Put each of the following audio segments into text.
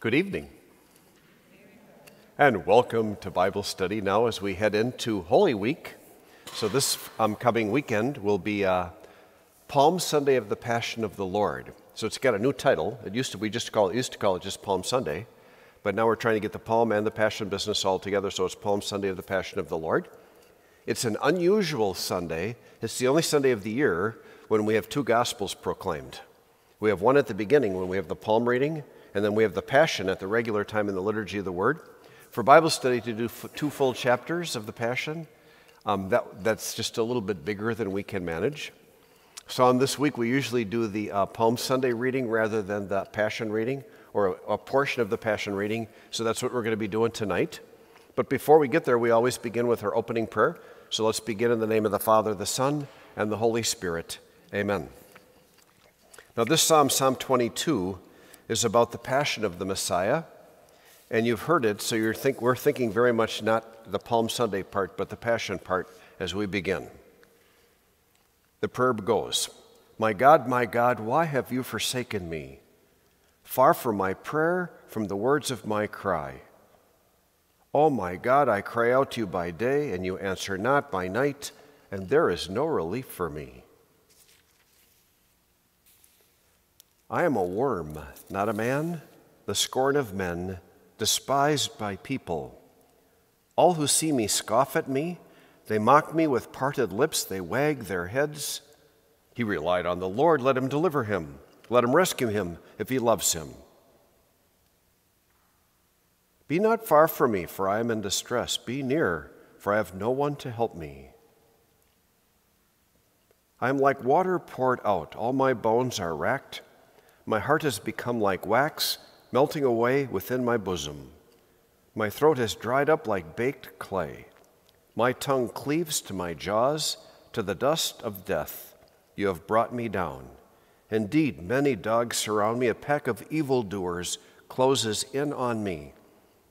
Good evening. And welcome to Bible study now as we head into Holy Week. So, this um, coming weekend will be uh, Palm Sunday of the Passion of the Lord. So, it's got a new title. It used to, we just call it, used to call it just Palm Sunday, but now we're trying to get the Palm and the Passion business all together, so it's Palm Sunday of the Passion of the Lord. It's an unusual Sunday. It's the only Sunday of the year when we have two Gospels proclaimed. We have one at the beginning when we have the Palm reading, and then we have the Passion at the regular time in the Liturgy of the Word. For Bible study to do two full chapters of the Passion, um, that, that's just a little bit bigger than we can manage. So on this week, we usually do the uh, Palm Sunday reading rather than the Passion reading, or a, a portion of the Passion reading. So that's what we're going to be doing tonight. But before we get there, we always begin with our opening prayer. So let's begin in the name of the Father, the Son, and the Holy Spirit. Amen. Now, this Psalm, Psalm 22, is about the passion of the Messiah. And you've heard it, so think, we're thinking very much not the Palm Sunday part, but the Passion part as we begin. The prayer goes My God, my God, why have you forsaken me? Far from my prayer, from the words of my cry. Oh my God, I cry out to you by day, and you answer not by night, and there is no relief for me. I am a worm, not a man, the scorn of men despised by people. All who see me scoff at me. They mock me with parted lips. They wag their heads. He relied on the Lord. Let him deliver him. Let him rescue him if he loves him. Be not far from me, for I am in distress. Be near, for I have no one to help me. I am like water poured out. All my bones are racked. My heart has become like wax melting away within my bosom. My throat has dried up like baked clay. My tongue cleaves to my jaws, to the dust of death. You have brought me down. Indeed, many dogs surround me. A pack of evildoers closes in on me.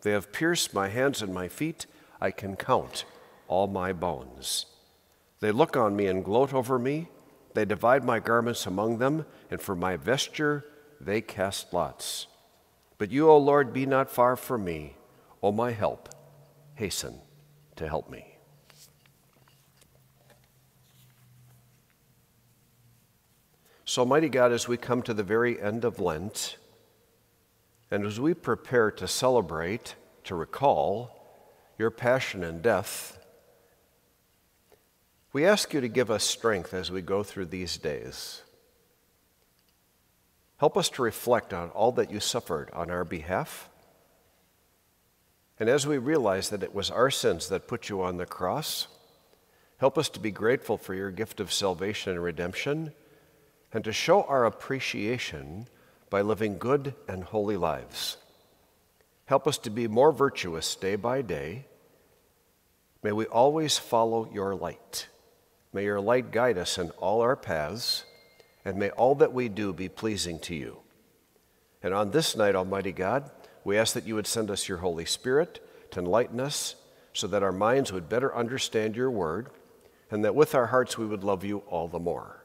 They have pierced my hands and my feet. I can count all my bones. They look on me and gloat over me. They divide my garments among them, and for my vesture they cast lots. But you, O Lord, be not far from me. O my help, hasten to help me. So, mighty God, as we come to the very end of Lent, and as we prepare to celebrate, to recall your passion and death, we ask you to give us strength as we go through these days. Help us to reflect on all that you suffered on our behalf. And as we realize that it was our sins that put you on the cross, help us to be grateful for your gift of salvation and redemption, and to show our appreciation by living good and holy lives. Help us to be more virtuous day by day. May we always follow your light. May your light guide us in all our paths and may all that we do be pleasing to you. And on this night, Almighty God, we ask that you would send us your Holy Spirit to enlighten us so that our minds would better understand your word, and that with our hearts we would love you all the more.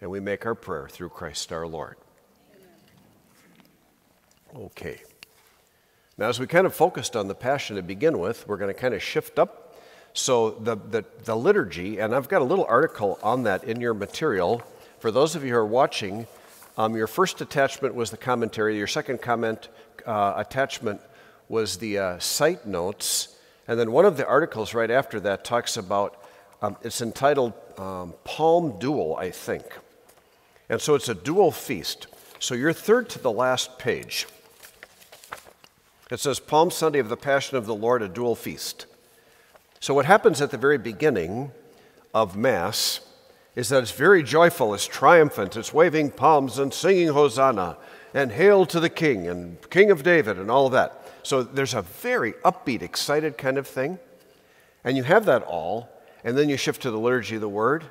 And we make our prayer through Christ our Lord. Okay. Now, as we kind of focused on the Passion to begin with, we're going to kind of shift up. So, the, the, the liturgy, and I've got a little article on that in your material for those of you who are watching, um, your first attachment was the commentary. Your second comment uh, attachment was the uh, site notes. And then one of the articles right after that talks about, um, it's entitled um, Palm Dual, I think. And so it's a dual feast. So you're third to the last page. It says Palm Sunday of the Passion of the Lord, a dual feast. So what happens at the very beginning of Mass is that it's very joyful, it's triumphant, it's waving palms and singing Hosanna and Hail to the King and King of David and all of that. So there's a very upbeat, excited kind of thing. And you have that all, and then you shift to the liturgy of the word,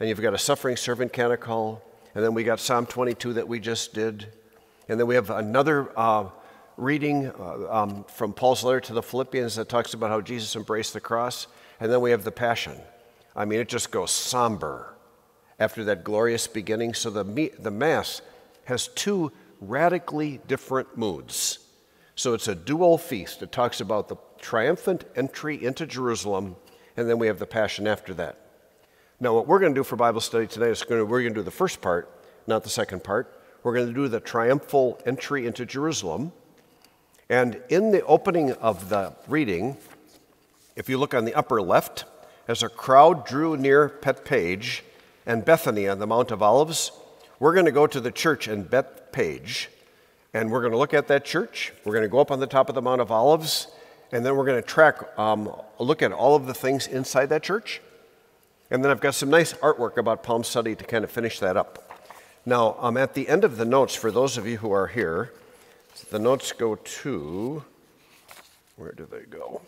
and you've got a suffering servant canticle, and then we got Psalm 22 that we just did, and then we have another uh, reading uh, um, from Paul's letter to the Philippians that talks about how Jesus embraced the cross, and then we have the Passion. I mean, it just goes somber after that glorious beginning. So the, the Mass has two radically different moods. So it's a dual feast. It talks about the triumphant entry into Jerusalem, and then we have the Passion after that. Now, what we're going to do for Bible study today is going to, we're going to do the first part, not the second part. We're going to do the triumphal entry into Jerusalem. And in the opening of the reading, if you look on the upper left, as a crowd drew near Bethphage and Bethany on the Mount of Olives, we're going to go to the church in Bethphage, and we're going to look at that church. We're going to go up on the top of the Mount of Olives, and then we're going to track, um, look at all of the things inside that church. And then I've got some nice artwork about Palm Sunday to kind of finish that up. Now, um, at the end of the notes, for those of you who are here, the notes go to, where do they go?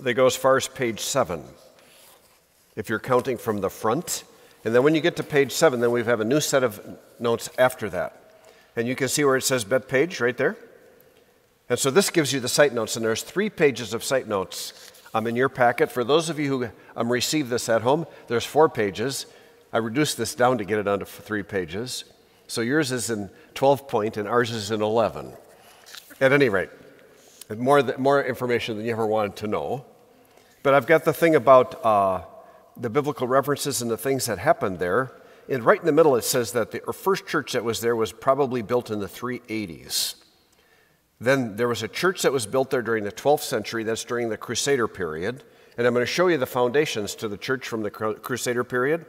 They go as far as page seven, if you're counting from the front. And then when you get to page seven, then we have a new set of notes after that. And you can see where it says Bethphage right there. And so this gives you the site notes, and there's three pages of site notes um, in your packet. For those of you who um, receive this at home, there's four pages. I reduced this down to get it onto three pages. So yours is in 12 point and ours is in 11. At any rate, more, more information than you ever wanted to know. But I've got the thing about uh, the biblical references and the things that happened there. And right in the middle, it says that the first church that was there was probably built in the 380s. Then there was a church that was built there during the 12th century, that's during the Crusader period. And I'm going to show you the foundations to the church from the Crusader period.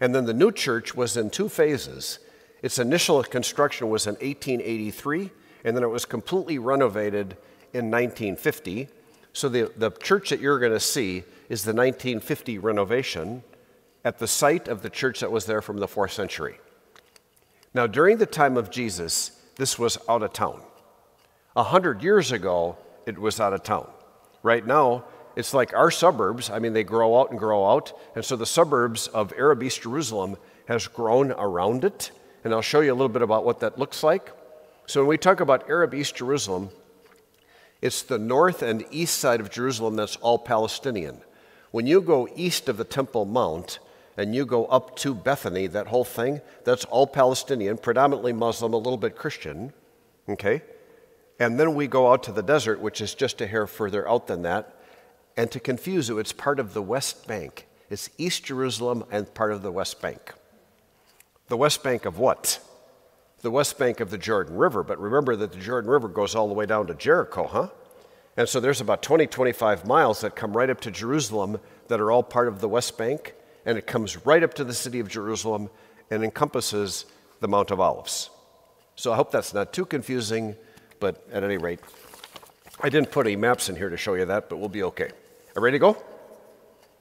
And then the new church was in two phases. Its initial construction was in 1883, and then it was completely renovated in 1950. So the, the church that you're going to see is the 1950 renovation at the site of the church that was there from the fourth century. Now, during the time of Jesus, this was out of town. A hundred years ago, it was out of town. Right now, it's like our suburbs. I mean, they grow out and grow out. And so the suburbs of Arab East Jerusalem has grown around it. And I'll show you a little bit about what that looks like. So when we talk about Arab East Jerusalem, it's the north and east side of Jerusalem that's all Palestinian. When you go east of the Temple Mount and you go up to Bethany, that whole thing, that's all Palestinian, predominantly Muslim, a little bit Christian. Okay? And then we go out to the desert, which is just a hair further out than that. And to confuse you, it's part of the West Bank. It's East Jerusalem and part of the West Bank. The West Bank of what? The West Bank of the Jordan River. But remember that the Jordan River goes all the way down to Jericho, huh? And so there's about 20, 25 miles that come right up to Jerusalem that are all part of the West Bank. And it comes right up to the city of Jerusalem and encompasses the Mount of Olives. So I hope that's not too confusing but at any rate, I didn't put any maps in here to show you that, but we'll be okay. Are ready to go?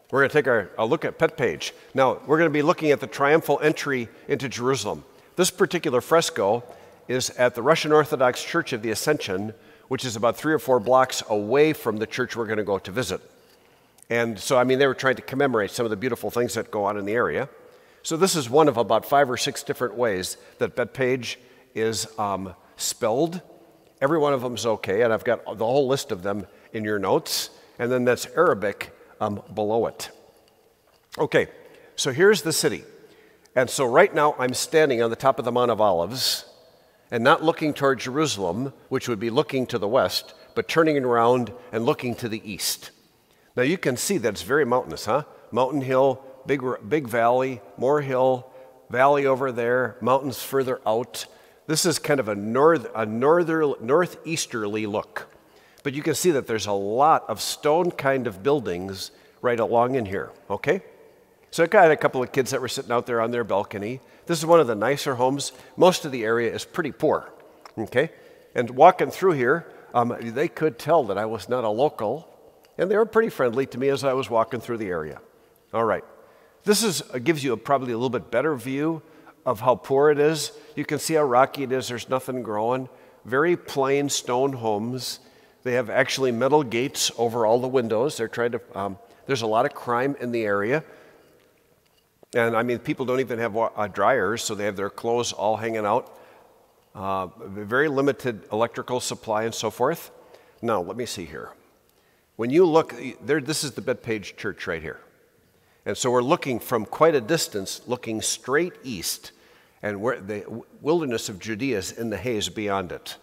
We're going to take our, a look at Bethphage. Now, we're going to be looking at the triumphal entry into Jerusalem. This particular fresco is at the Russian Orthodox Church of the Ascension, which is about three or four blocks away from the church we're going to go to visit. And so, I mean, they were trying to commemorate some of the beautiful things that go on in the area. So, this is one of about five or six different ways that Bethphage is um, spelled Every one of them is okay, and I've got the whole list of them in your notes, and then that's Arabic um, below it. Okay, so here's the city. And so right now I'm standing on the top of the Mount of Olives and not looking toward Jerusalem, which would be looking to the west, but turning around and looking to the east. Now you can see that it's very mountainous, huh? Mountain hill, big, big valley, more hill, valley over there, mountains further out. This is kind of a, north, a norther, northeasterly look. But you can see that there's a lot of stone kind of buildings right along in here, okay? So I got a couple of kids that were sitting out there on their balcony. This is one of the nicer homes. Most of the area is pretty poor, okay? And walking through here, um, they could tell that I was not a local, and they were pretty friendly to me as I was walking through the area. All right. This is, uh, gives you a, probably a little bit better view of how poor it is. You can see how rocky it is, there's nothing growing. Very plain stone homes. They have actually metal gates over all the windows. They're trying to, um, there's a lot of crime in the area. And I mean, people don't even have uh, dryers, so they have their clothes all hanging out. Uh, very limited electrical supply and so forth. Now, let me see here. When you look, there, this is the Bethphage Church right here. And so we're looking from quite a distance, looking straight east, and where the wilderness of Judea is in the haze beyond it.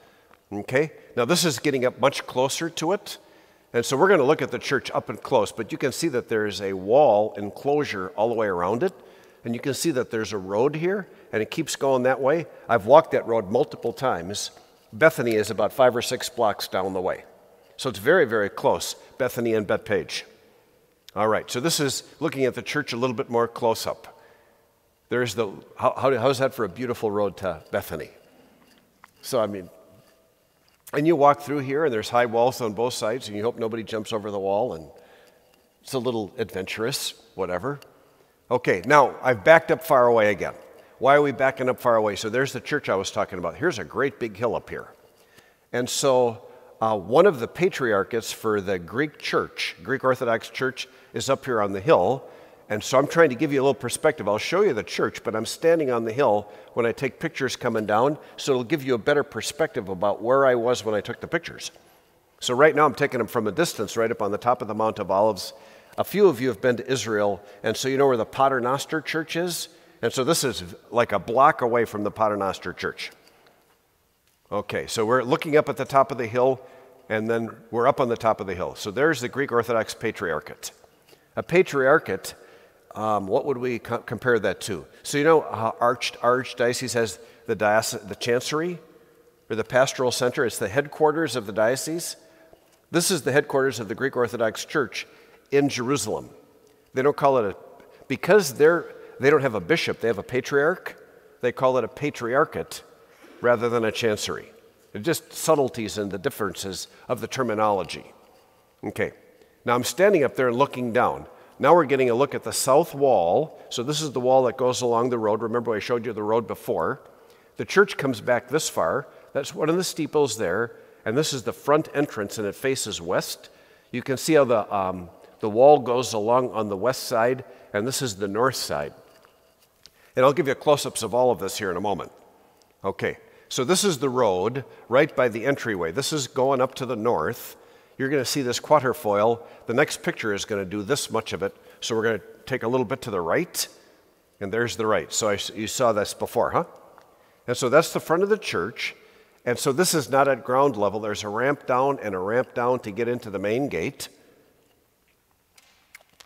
Okay? Now, this is getting up much closer to it. And so we're going to look at the church up and close, but you can see that there's a wall enclosure all the way around it. And you can see that there's a road here, and it keeps going that way. I've walked that road multiple times. Bethany is about five or six blocks down the way. So it's very, very close, Bethany and Bethphage. All right, so this is looking at the church a little bit more close up. There's the, how, how, how's that for a beautiful road to Bethany? So, I mean, and you walk through here, and there's high walls on both sides, and you hope nobody jumps over the wall, and it's a little adventurous, whatever. Okay, now I've backed up far away again. Why are we backing up far away? So there's the church I was talking about. Here's a great big hill up here. And so uh, one of the patriarchates for the Greek church, Greek Orthodox Church, is up here on the hill. And so I'm trying to give you a little perspective. I'll show you the church, but I'm standing on the hill when I take pictures coming down, so it'll give you a better perspective about where I was when I took the pictures. So right now I'm taking them from a distance, right up on the top of the Mount of Olives. A few of you have been to Israel, and so you know where the Paternoster Church is? And so this is like a block away from the Paternoster Church. Okay, so we're looking up at the top of the hill, and then we're up on the top of the hill. So there's the Greek Orthodox Patriarchate. A patriarchate um, what would we co- compare that to? So, you know how Arch, Archdiocese has the, the chancery or the pastoral center? It's the headquarters of the diocese. This is the headquarters of the Greek Orthodox Church in Jerusalem. They don't call it a, because they're, they don't have a bishop, they have a patriarch, they call it a patriarchate rather than a chancery. They're just subtleties in the differences of the terminology. Okay, now I'm standing up there and looking down. Now we're getting a look at the south wall. So this is the wall that goes along the road. Remember, I showed you the road before. The church comes back this far. That's one of the steeples there. And this is the front entrance, and it faces west. You can see how the, um, the wall goes along on the west side, and this is the north side. And I'll give you close ups of all of this here in a moment. Okay, so this is the road right by the entryway. This is going up to the north you're going to see this quatrefoil. The next picture is going to do this much of it. So we're going to take a little bit to the right, and there's the right. So I, you saw this before, huh? And so that's the front of the church. And so this is not at ground level. There's a ramp down and a ramp down to get into the main gate.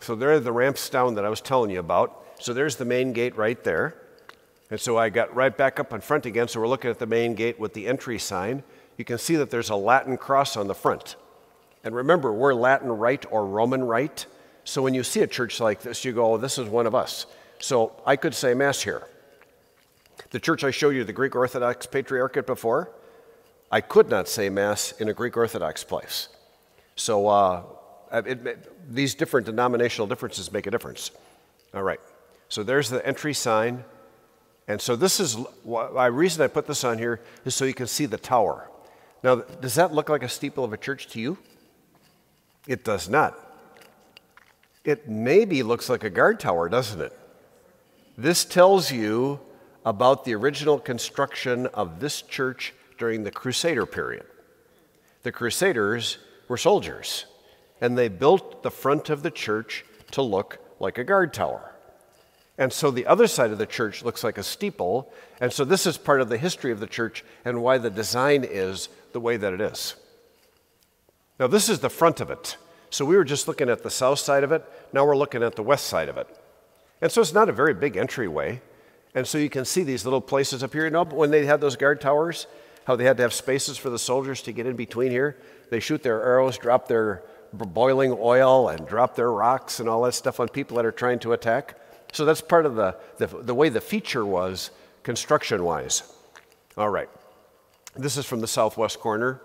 So there are the ramps down that I was telling you about. So there's the main gate right there. And so I got right back up in front again. So we're looking at the main gate with the entry sign. You can see that there's a Latin cross on the front. And remember, we're Latin Rite or Roman Rite. So when you see a church like this, you go, oh, this is one of us. So I could say Mass here. The church I showed you, the Greek Orthodox Patriarchate before, I could not say Mass in a Greek Orthodox place. So uh, it, it, these different denominational differences make a difference. All right. So there's the entry sign. And so this is, the reason I put this on here is so you can see the tower. Now, does that look like a steeple of a church to you? It does not. It maybe looks like a guard tower, doesn't it? This tells you about the original construction of this church during the Crusader period. The Crusaders were soldiers, and they built the front of the church to look like a guard tower. And so the other side of the church looks like a steeple, and so this is part of the history of the church and why the design is the way that it is. Now, this is the front of it. So we were just looking at the south side of it. Now we're looking at the west side of it. And so it's not a very big entryway. And so you can see these little places up here. You know, when they had those guard towers, how they had to have spaces for the soldiers to get in between here? They shoot their arrows, drop their boiling oil, and drop their rocks and all that stuff on people that are trying to attack. So that's part of the, the, the way the feature was construction wise. All right. This is from the southwest corner.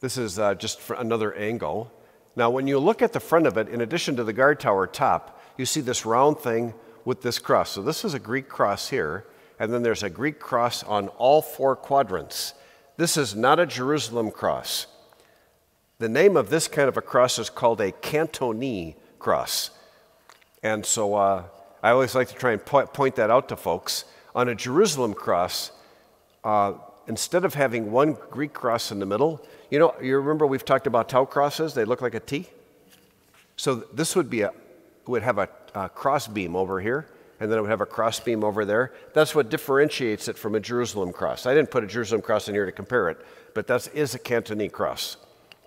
This is uh, just another angle. Now, when you look at the front of it, in addition to the guard tower top, you see this round thing with this cross. So, this is a Greek cross here, and then there's a Greek cross on all four quadrants. This is not a Jerusalem cross. The name of this kind of a cross is called a Cantonese cross. And so uh, I always like to try and po- point that out to folks. On a Jerusalem cross, uh, instead of having one Greek cross in the middle, you know, you remember we've talked about tau crosses? They look like a T. So this would be a would have a, a cross beam over here, and then it would have a cross beam over there. That's what differentiates it from a Jerusalem cross. I didn't put a Jerusalem cross in here to compare it, but that is a Cantonese cross.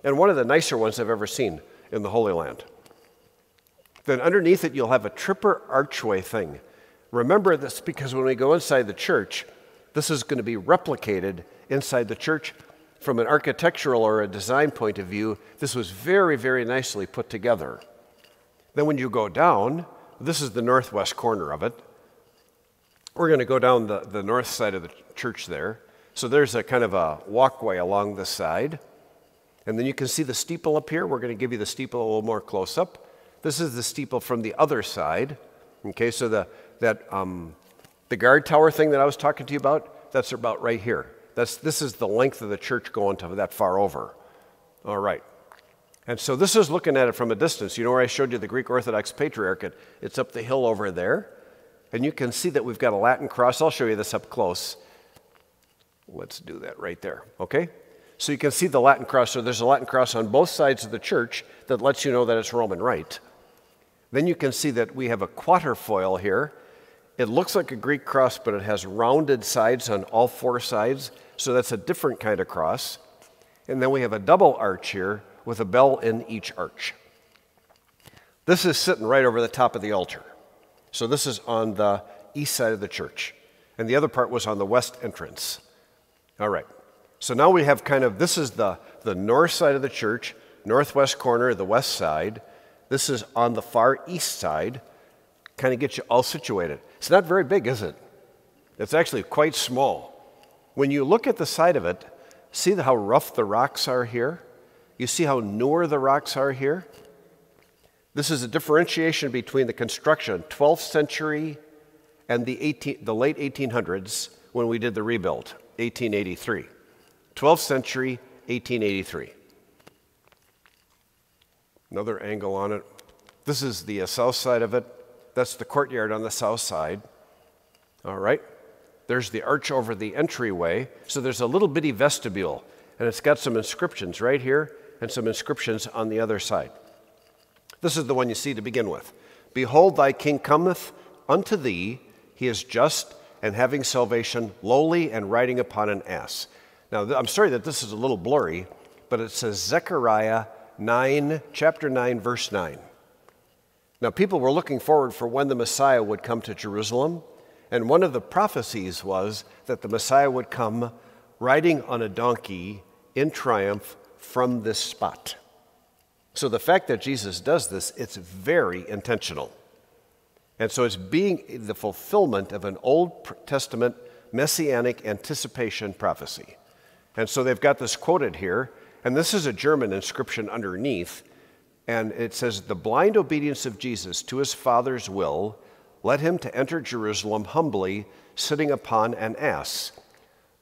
And one of the nicer ones I've ever seen in the Holy Land. Then underneath it, you'll have a tripper archway thing. Remember this because when we go inside the church, this is going to be replicated inside the church from an architectural or a design point of view. This was very, very nicely put together. Then when you go down, this is the northwest corner of it. We're going to go down the, the north side of the church there. So there's a kind of a walkway along the side. And then you can see the steeple up here. We're going to give you the steeple a little more close up. This is the steeple from the other side. Okay, so the, that, um, the guard tower thing that I was talking to you about, that's about right here. That's, this is the length of the church going to that far over. All right. And so this is looking at it from a distance. You know where I showed you the Greek Orthodox Patriarchate? It's up the hill over there. And you can see that we've got a Latin cross. I'll show you this up close. Let's do that right there, okay? So you can see the Latin cross. So there's a Latin cross on both sides of the church that lets you know that it's Roman Rite. Then you can see that we have a quatrefoil here. It looks like a Greek cross, but it has rounded sides on all four sides. So that's a different kind of cross. And then we have a double arch here with a bell in each arch. This is sitting right over the top of the altar. So this is on the east side of the church, and the other part was on the west entrance. All right. So now we have kind of this is the, the north side of the church, northwest corner, of the west side. This is on the far east side, kind of get you all situated. It's not very big, is it? It's actually quite small. When you look at the side of it, see how rough the rocks are here? You see how newer the rocks are here? This is a differentiation between the construction, 12th century and the, 18, the late 1800s when we did the rebuild, 1883. 12th century, 1883. Another angle on it. This is the south side of it. That's the courtyard on the south side. All right. There's the arch over the entryway. So there's a little bitty vestibule, and it's got some inscriptions right here and some inscriptions on the other side. This is the one you see to begin with. Behold, thy king cometh unto thee, he is just and having salvation, lowly and riding upon an ass. Now, I'm sorry that this is a little blurry, but it says Zechariah 9, chapter 9, verse 9. Now, people were looking forward for when the Messiah would come to Jerusalem, and one of the prophecies was that the Messiah would come riding on a donkey in triumph from this spot. So the fact that Jesus does this, it's very intentional. And so it's being the fulfillment of an Old Testament messianic anticipation prophecy. And so they've got this quoted here, and this is a German inscription underneath, and it says, The blind obedience of Jesus to his Father's will led him to enter Jerusalem humbly, sitting upon an ass,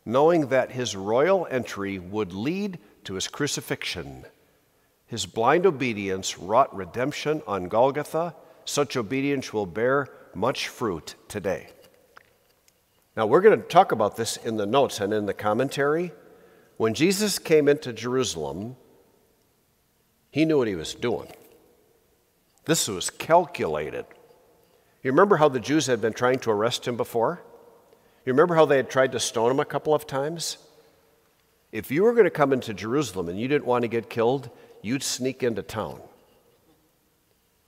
knowing that his royal entry would lead to his crucifixion. His blind obedience wrought redemption on Golgotha. Such obedience will bear much fruit today. Now, we're going to talk about this in the notes and in the commentary. When Jesus came into Jerusalem, he knew what he was doing. This was calculated. You remember how the Jews had been trying to arrest him before? You remember how they had tried to stone him a couple of times? If you were going to come into Jerusalem and you didn't want to get killed, you'd sneak into town.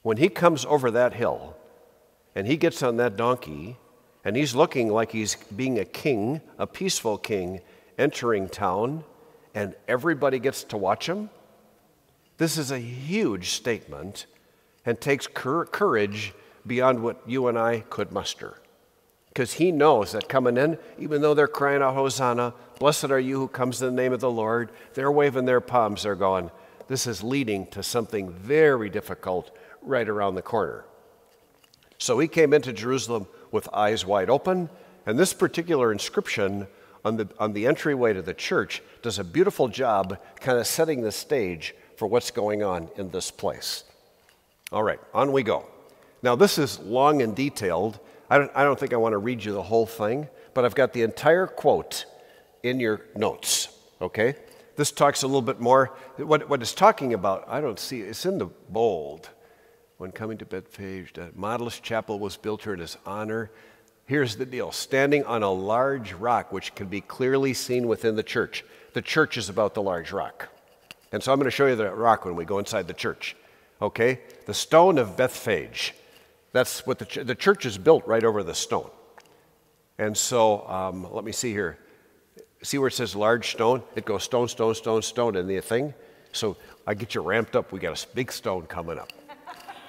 When he comes over that hill and he gets on that donkey and he's looking like he's being a king, a peaceful king, entering town, and everybody gets to watch him, this is a huge statement and takes courage beyond what you and I could muster. Because he knows that coming in, even though they're crying out, Hosanna, blessed are you who comes in the name of the Lord, they're waving their palms, they're going, this is leading to something very difficult right around the corner. So he came into Jerusalem with eyes wide open, and this particular inscription on the, on the entryway to the church does a beautiful job kind of setting the stage for what's going on in this place. All right, on we go. Now, this is long and detailed, I don't, I don't think I want to read you the whole thing, but I've got the entire quote in your notes, okay? This talks a little bit more. What, what it's talking about, I don't see, it's in the bold. when coming to Bethphage, the Modest Chapel was built here in his honor. Here's the deal standing on a large rock, which can be clearly seen within the church. The church is about the large rock. And so I'm going to show you the rock when we go inside the church. Okay? The stone of Bethphage. That's what the, ch- the church is built right over the stone. And so um, let me see here. See where it says large stone? It goes stone, stone, stone, stone in the thing. So I get you ramped up. We got a big stone coming up.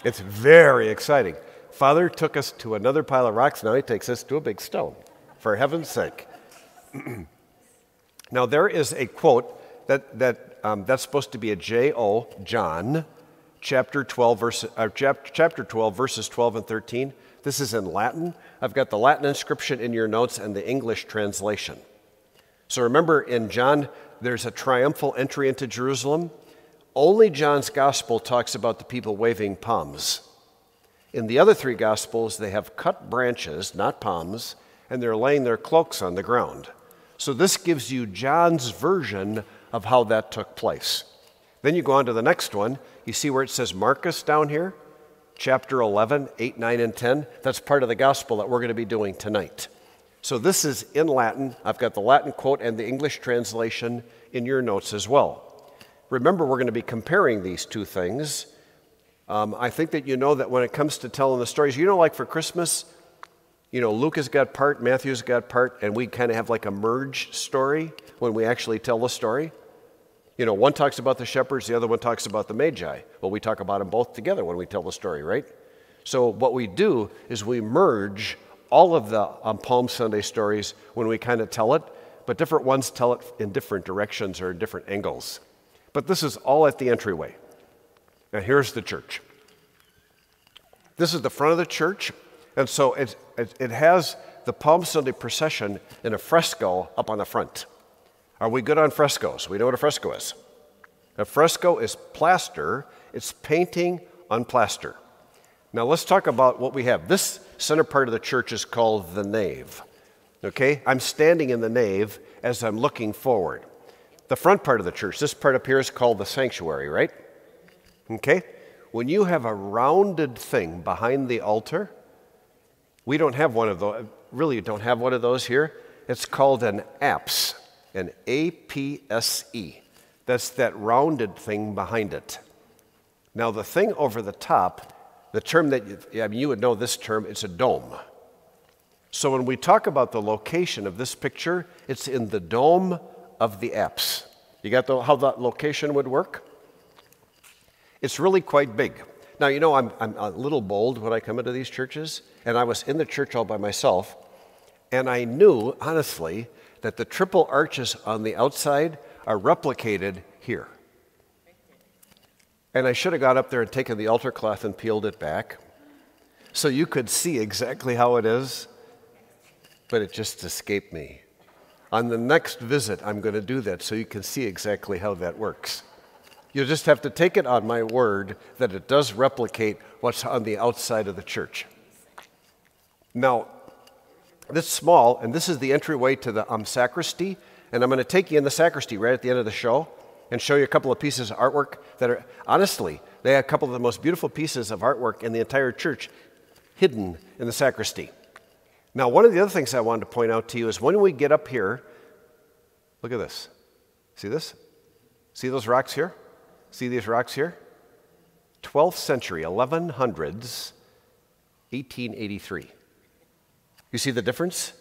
It's very exciting. Father took us to another pile of rocks. Now he takes us to a big stone, for heaven's sake. now, there is a quote that, that um, that's supposed to be a J-O, John, chapter 12, verse, uh, chapter 12, verses 12 and 13. This is in Latin. I've got the Latin inscription in your notes and the English translation. So remember, in John, there's a triumphal entry into Jerusalem. Only John's gospel talks about the people waving palms. In the other three gospels, they have cut branches, not palms, and they're laying their cloaks on the ground. So this gives you John's version of how that took place. Then you go on to the next one. You see where it says Marcus down here? Chapter 11, 8, 9, and 10. That's part of the gospel that we're going to be doing tonight. So this is in Latin. I've got the Latin quote and the English translation in your notes as well. Remember, we're going to be comparing these two things. Um, I think that you know that when it comes to telling the stories, you know, like for Christmas, you know, Luke has got part, Matthew's got part, and we kind of have like a merge story when we actually tell the story. You know, one talks about the shepherds, the other one talks about the magi. Well, we talk about them both together when we tell the story, right? So, what we do is we merge all of the um, Palm Sunday stories when we kind of tell it, but different ones tell it in different directions or in different angles. But this is all at the entryway. Now, here's the church. This is the front of the church, and so it, it, it has the Palm Sunday procession in a fresco up on the front. Are we good on frescoes? We know what a fresco is. A fresco is plaster, it's painting on plaster. Now let's talk about what we have. This center part of the church is called the nave. Okay? I'm standing in the nave as I'm looking forward the front part of the church. This part up here is called the sanctuary, right? Okay? When you have a rounded thing behind the altar, we don't have one of those, really don't have one of those here. It's called an apse, an A P S E. That's that rounded thing behind it. Now, the thing over the top, the term that you, I mean, you would know this term, it's a dome. So when we talk about the location of this picture, it's in the dome of the apse. You got the, how that location would work? It's really quite big. Now, you know, I'm, I'm a little bold when I come into these churches, and I was in the church all by myself, and I knew, honestly, that the triple arches on the outside are replicated here. And I should have got up there and taken the altar cloth and peeled it back so you could see exactly how it is, but it just escaped me. On the next visit, I'm going to do that so you can see exactly how that works. You'll just have to take it on my word that it does replicate what's on the outside of the church. Now, this small, and this is the entryway to the um, sacristy, and I'm going to take you in the sacristy right at the end of the show and show you a couple of pieces of artwork that are, honestly, they have a couple of the most beautiful pieces of artwork in the entire church hidden in the sacristy. Now, one of the other things I wanted to point out to you is when we get up here, look at this. See this? See those rocks here? See these rocks here? 12th century, 1100s, 1883. You see the difference?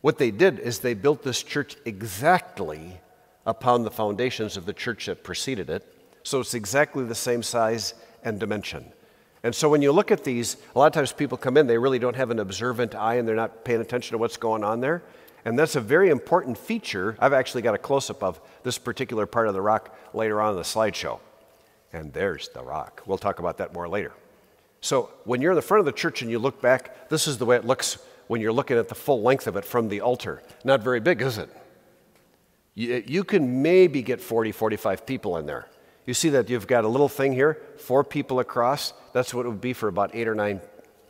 What they did is they built this church exactly upon the foundations of the church that preceded it. So it's exactly the same size and dimension. And so when you look at these, a lot of times people come in, they really don't have an observant eye and they're not paying attention to what's going on there. And that's a very important feature. I've actually got a close up of this particular part of the rock later on in the slideshow. And there's the rock. We'll talk about that more later. So when you're in the front of the church and you look back, this is the way it looks when you're looking at the full length of it from the altar. Not very big, is it? You, you can maybe get 40, 45 people in there. You see that you've got a little thing here, four people across. That's what it would be for about eight or nine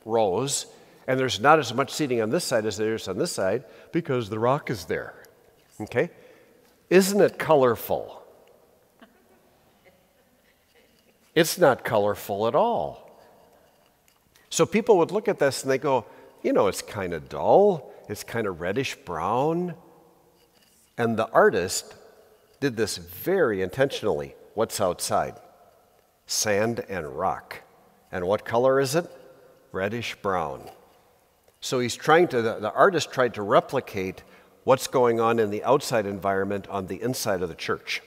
rows. And there's not as much seating on this side as there is on this side because the rock is there. Okay? Isn't it colorful? It's not colorful at all. So people would look at this and they go, you know, it's kind of dull, it's kind of reddish brown. And the artist did this very intentionally. What's outside? Sand and rock. And what color is it? Reddish brown. So he's trying to, the, the artist tried to replicate what's going on in the outside environment on the inside of the church.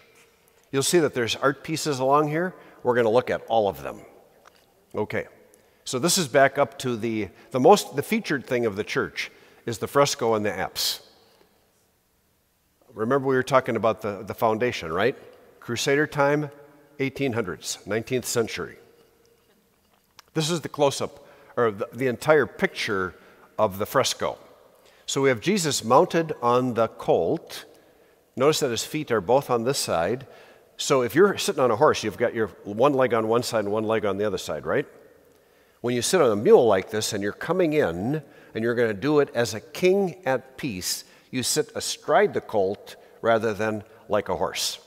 You'll see that there's art pieces along here. We're going to look at all of them. Okay. So this is back up to the, the most, the featured thing of the church is the fresco and the apse. Remember, we were talking about the, the foundation, right? Crusader time, 1800s, 19th century. This is the close up, or the, the entire picture of the fresco. So we have Jesus mounted on the colt. Notice that his feet are both on this side. So if you're sitting on a horse, you've got your one leg on one side and one leg on the other side, right? When you sit on a mule like this and you're coming in and you're going to do it as a king at peace, you sit astride the colt rather than like a horse.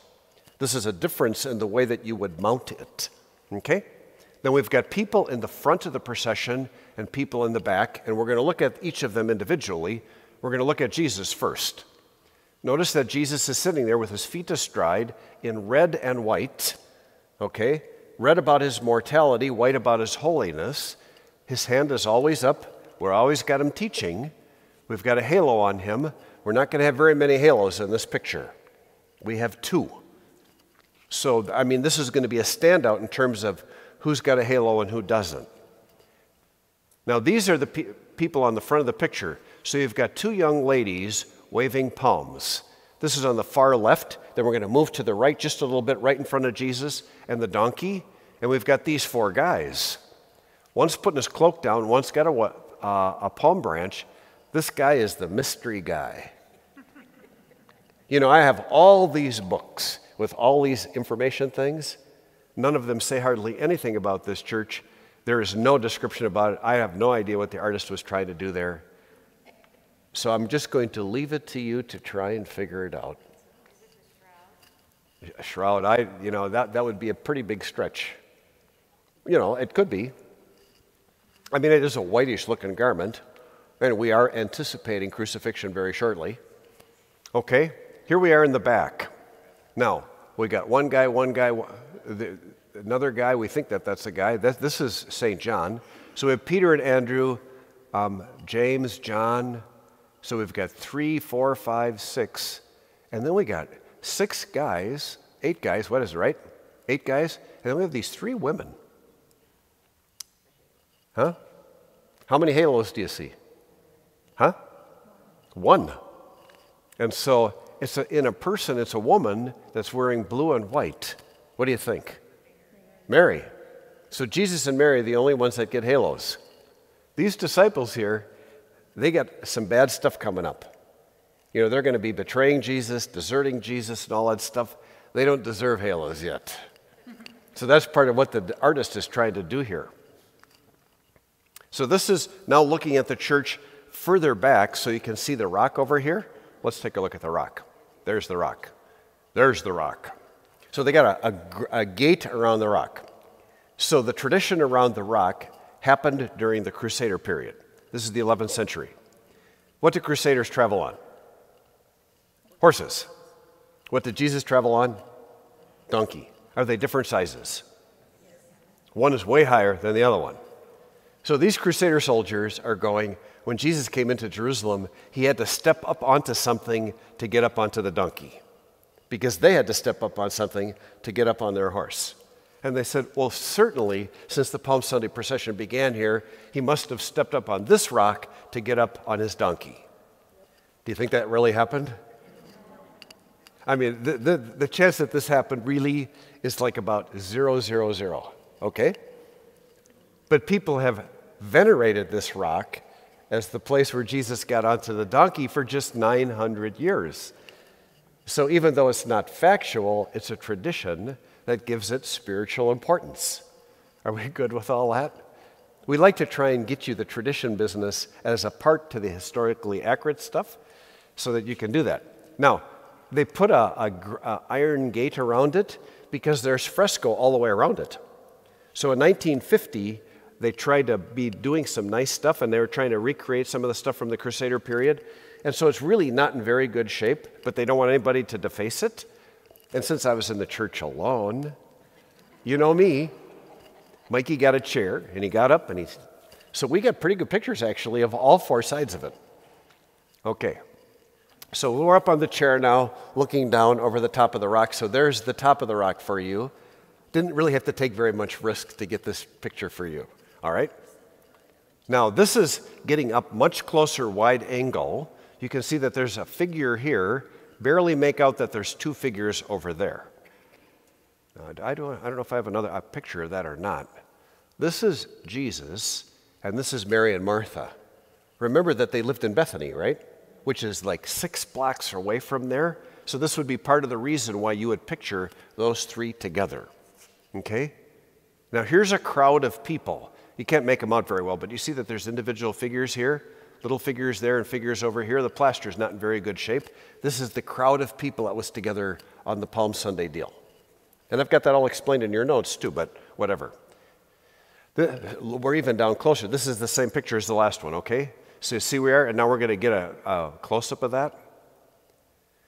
This is a difference in the way that you would mount it. Okay? Then we've got people in the front of the procession and people in the back, and we're going to look at each of them individually. We're going to look at Jesus first. Notice that Jesus is sitting there with his feet astride in red and white. Okay? Red about his mortality, white about his holiness. His hand is always up. We're always got him teaching. We've got a halo on him. We're not going to have very many halos in this picture. We have two. So, I mean, this is going to be a standout in terms of who's got a halo and who doesn't. Now, these are the pe- people on the front of the picture. So, you've got two young ladies waving palms. This is on the far left. Then we're going to move to the right just a little bit, right in front of Jesus and the donkey. And we've got these four guys. One's putting his cloak down, one's got a, uh, a palm branch. This guy is the mystery guy. You know, I have all these books with all these information things. None of them say hardly anything about this church. There is no description about it. I have no idea what the artist was trying to do there. So I'm just going to leave it to you to try and figure it out. Shroud, I, you know, that, that would be a pretty big stretch. You know, it could be. I mean, it is a whitish looking garment, and we are anticipating crucifixion very shortly. Okay, here we are in the back. Now, we got one guy, one guy, another guy. We think that that's the guy. This is St. John. So we have Peter and Andrew, um, James, John. So we've got three, four, five, six. And then we got six guys, eight guys, what is it, right? Eight guys. And then we have these three women. Huh? How many halos do you see? Huh? One. And so it's a, in a person, it's a woman that's wearing blue and white. What do you think? Mary. So Jesus and Mary are the only ones that get halos. These disciples here, they got some bad stuff coming up. You know, they're going to be betraying Jesus, deserting Jesus, and all that stuff. They don't deserve halos yet. So that's part of what the artist is trying to do here. So this is now looking at the church further back so you can see the rock over here. Let's take a look at the rock. There's the rock. There's the rock. So they got a, a, a gate around the rock. So the tradition around the rock happened during the Crusader period. This is the 11th century. What did Crusaders travel on? Horses. What did Jesus travel on? Donkey. Are they different sizes? One is way higher than the other one. So these Crusader soldiers are going, when Jesus came into Jerusalem, he had to step up onto something to get up onto the donkey because they had to step up on something to get up on their horse. And they said, Well, certainly, since the Palm Sunday procession began here, he must have stepped up on this rock to get up on his donkey. Do you think that really happened? I mean, the, the, the chance that this happened really is like about zero, zero, zero, okay? But people have venerated this rock as the place where Jesus got onto the donkey for just 900 years. So even though it's not factual, it's a tradition that gives it spiritual importance. Are we good with all that? We like to try and get you the tradition business as a part to the historically accurate stuff so that you can do that. Now, they put a, a, a iron gate around it because there's fresco all the way around it. So in 1950, they tried to be doing some nice stuff and they were trying to recreate some of the stuff from the Crusader period. And so it's really not in very good shape, but they don't want anybody to deface it. And since I was in the church alone, you know me, Mikey got a chair and he got up and he. So we got pretty good pictures actually of all four sides of it. Okay. So we're up on the chair now, looking down over the top of the rock. So there's the top of the rock for you. Didn't really have to take very much risk to get this picture for you. All right? Now, this is getting up much closer wide angle. You can see that there's a figure here. Barely make out that there's two figures over there. Now, I, don't, I don't know if I have another picture of that or not. This is Jesus, and this is Mary and Martha. Remember that they lived in Bethany, right? Which is like six blocks away from there. So this would be part of the reason why you would picture those three together. Okay? Now here's a crowd of people. You can't make them out very well, but you see that there's individual figures here, little figures there and figures over here. The plaster's not in very good shape. This is the crowd of people that was together on the Palm Sunday deal. And I've got that all explained in your notes too, but whatever. we're even down closer. This is the same picture as the last one, okay? So see we are, and now we're going to get a, a close up of that.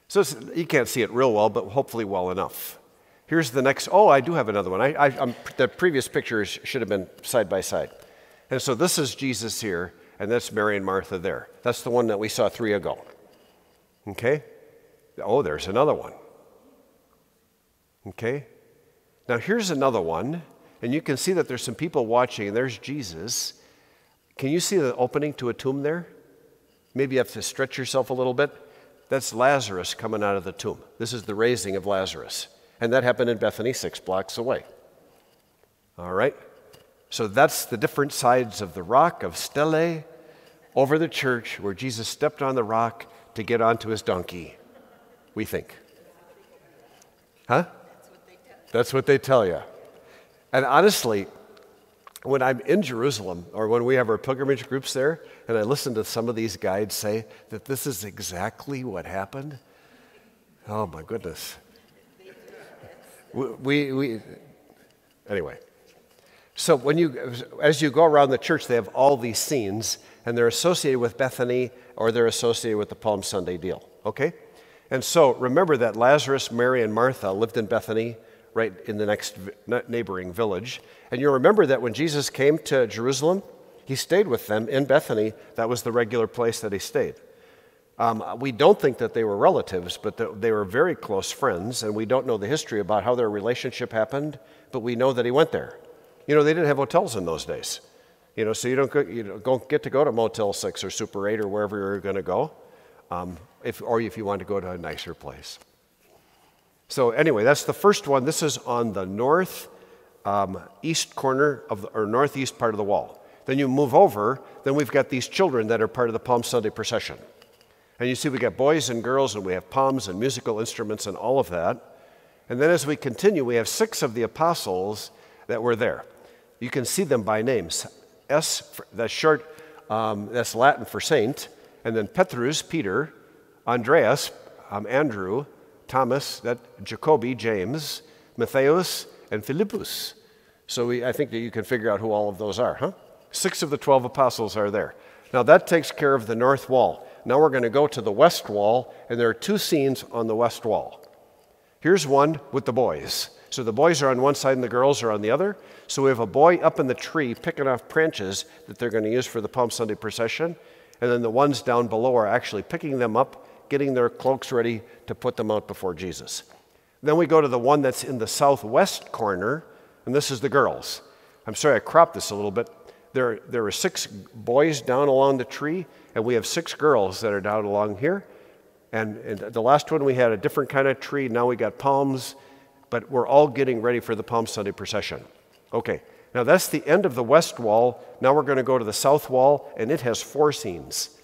So you can't see it real well, but hopefully well enough. Here's the next. Oh, I do have another one. I, I, the previous pictures should have been side by side. And so this is Jesus here, and that's Mary and Martha there. That's the one that we saw three ago. Okay? Oh, there's another one. Okay? Now here's another one, and you can see that there's some people watching, and there's Jesus. Can you see the opening to a tomb there? Maybe you have to stretch yourself a little bit. That's Lazarus coming out of the tomb. This is the raising of Lazarus. And that happened in Bethany, six blocks away. All right? So that's the different sides of the rock of Stele over the church where Jesus stepped on the rock to get onto his donkey, we think. Huh? That's what they tell you. And honestly, when I'm in Jerusalem or when we have our pilgrimage groups there, and I listen to some of these guides say that this is exactly what happened, oh my goodness. We, we, we anyway. So when you, as you go around the church, they have all these scenes, and they're associated with Bethany or they're associated with the Palm Sunday deal. Okay? And so remember that Lazarus, Mary, and Martha lived in Bethany right in the next neighboring village. And you'll remember that when Jesus came to Jerusalem, he stayed with them in Bethany. That was the regular place that he stayed. Um, we don't think that they were relatives, but they were very close friends, and we don't know the history about how their relationship happened, but we know that he went there. You know, they didn't have hotels in those days. You know, so you don't, go, you don't get to go to Motel 6 or Super 8 or wherever you're going to go, um, if, or if you want to go to a nicer place. So, anyway, that's the first one. This is on the north um, east corner of the, or northeast part of the wall. Then you move over, then we've got these children that are part of the Palm Sunday procession. And you see, we got boys and girls, and we have palms and musical instruments and all of that. And then as we continue, we have six of the apostles that were there. You can see them by names. S, that's short, um, that's Latin for saint. And then Petrus, Peter, Andreas, um, Andrew, Thomas, that Jacobi, James, Matthias, and Philippus. So we, I think that you can figure out who all of those are, huh? Six of the 12 apostles are there. Now that takes care of the north wall. Now we're going to go to the west wall, and there are two scenes on the west wall. Here's one with the boys. So the boys are on one side and the girls are on the other. So we have a boy up in the tree picking off branches that they're going to use for the Palm Sunday procession. And then the ones down below are actually picking them up getting their cloaks ready to put them out before Jesus. Then we go to the one that's in the southwest corner, and this is the girls. I'm sorry I cropped this a little bit. There, there are six boys down along the tree, and we have six girls that are down along here. And, and the last one we had a different kind of tree. Now we got palms, but we're all getting ready for the Palm Sunday procession. Okay, now that's the end of the west wall. Now we're going to go to the south wall, and it has four scenes.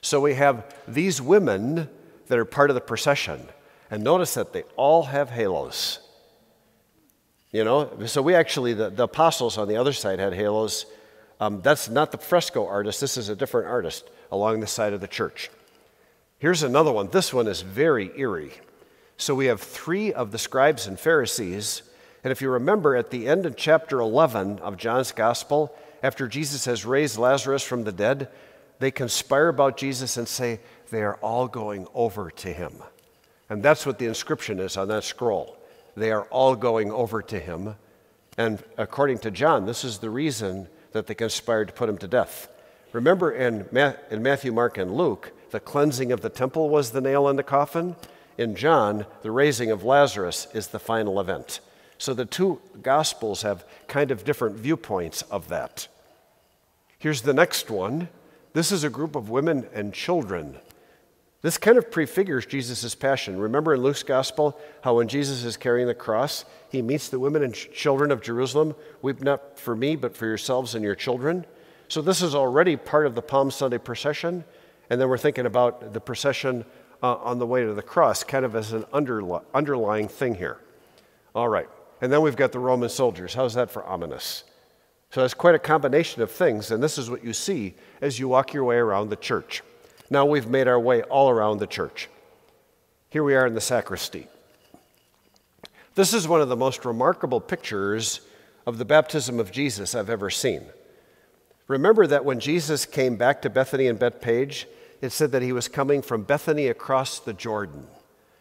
So we have these women that are part of the procession. And notice that they all have halos. You know, so we actually, the, the apostles on the other side had halos. Um, that's not the fresco artist, this is a different artist along the side of the church. Here's another one. This one is very eerie. So we have three of the scribes and Pharisees, And if you remember at the end of chapter 11 of John's Gospel, after Jesus has raised Lazarus from the dead, they conspire about Jesus and say they are all going over to him. And that's what the inscription is on that scroll. They are all going over to him. And according to John, this is the reason that they conspired to put him to death. Remember in, in Matthew, Mark, and Luke, the cleansing of the temple was the nail in the coffin. In John, the raising of Lazarus is the final event. So the two gospels have kind of different viewpoints of that. Here's the next one. This is a group of women and children. This kind of prefigures Jesus' passion. Remember in Luke's gospel how when Jesus is carrying the cross, he meets the women and children of Jerusalem Weep not for me, but for yourselves and your children. So this is already part of the Palm Sunday procession. And then we're thinking about the procession uh, on the way to the cross, kind of as an underli- underlying thing here. All right. And then we've got the Roman soldiers. How's that for ominous? So it's quite a combination of things, and this is what you see as you walk your way around the church. Now we've made our way all around the church. Here we are in the sacristy. This is one of the most remarkable pictures of the baptism of Jesus I've ever seen. Remember that when Jesus came back to Bethany and Bethphage, it said that he was coming from Bethany across the Jordan.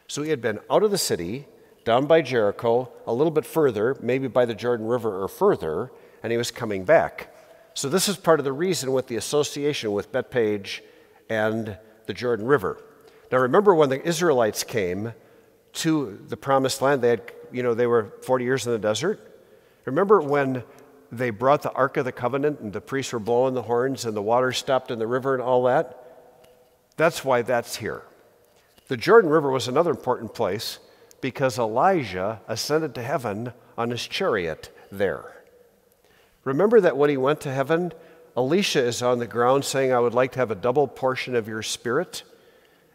So he had been out of the city, down by Jericho, a little bit further, maybe by the Jordan River or further, and he was coming back. So this is part of the reason with the association with Bethphage and the Jordan River. Now remember when the Israelites came to the promised land, they had, you know, they were 40 years in the desert. Remember when they brought the Ark of the Covenant and the priests were blowing the horns and the water stopped in the river and all that? That's why that's here. The Jordan River was another important place because Elijah ascended to heaven on his chariot there. Remember that when he went to heaven, Elisha is on the ground saying, I would like to have a double portion of your spirit.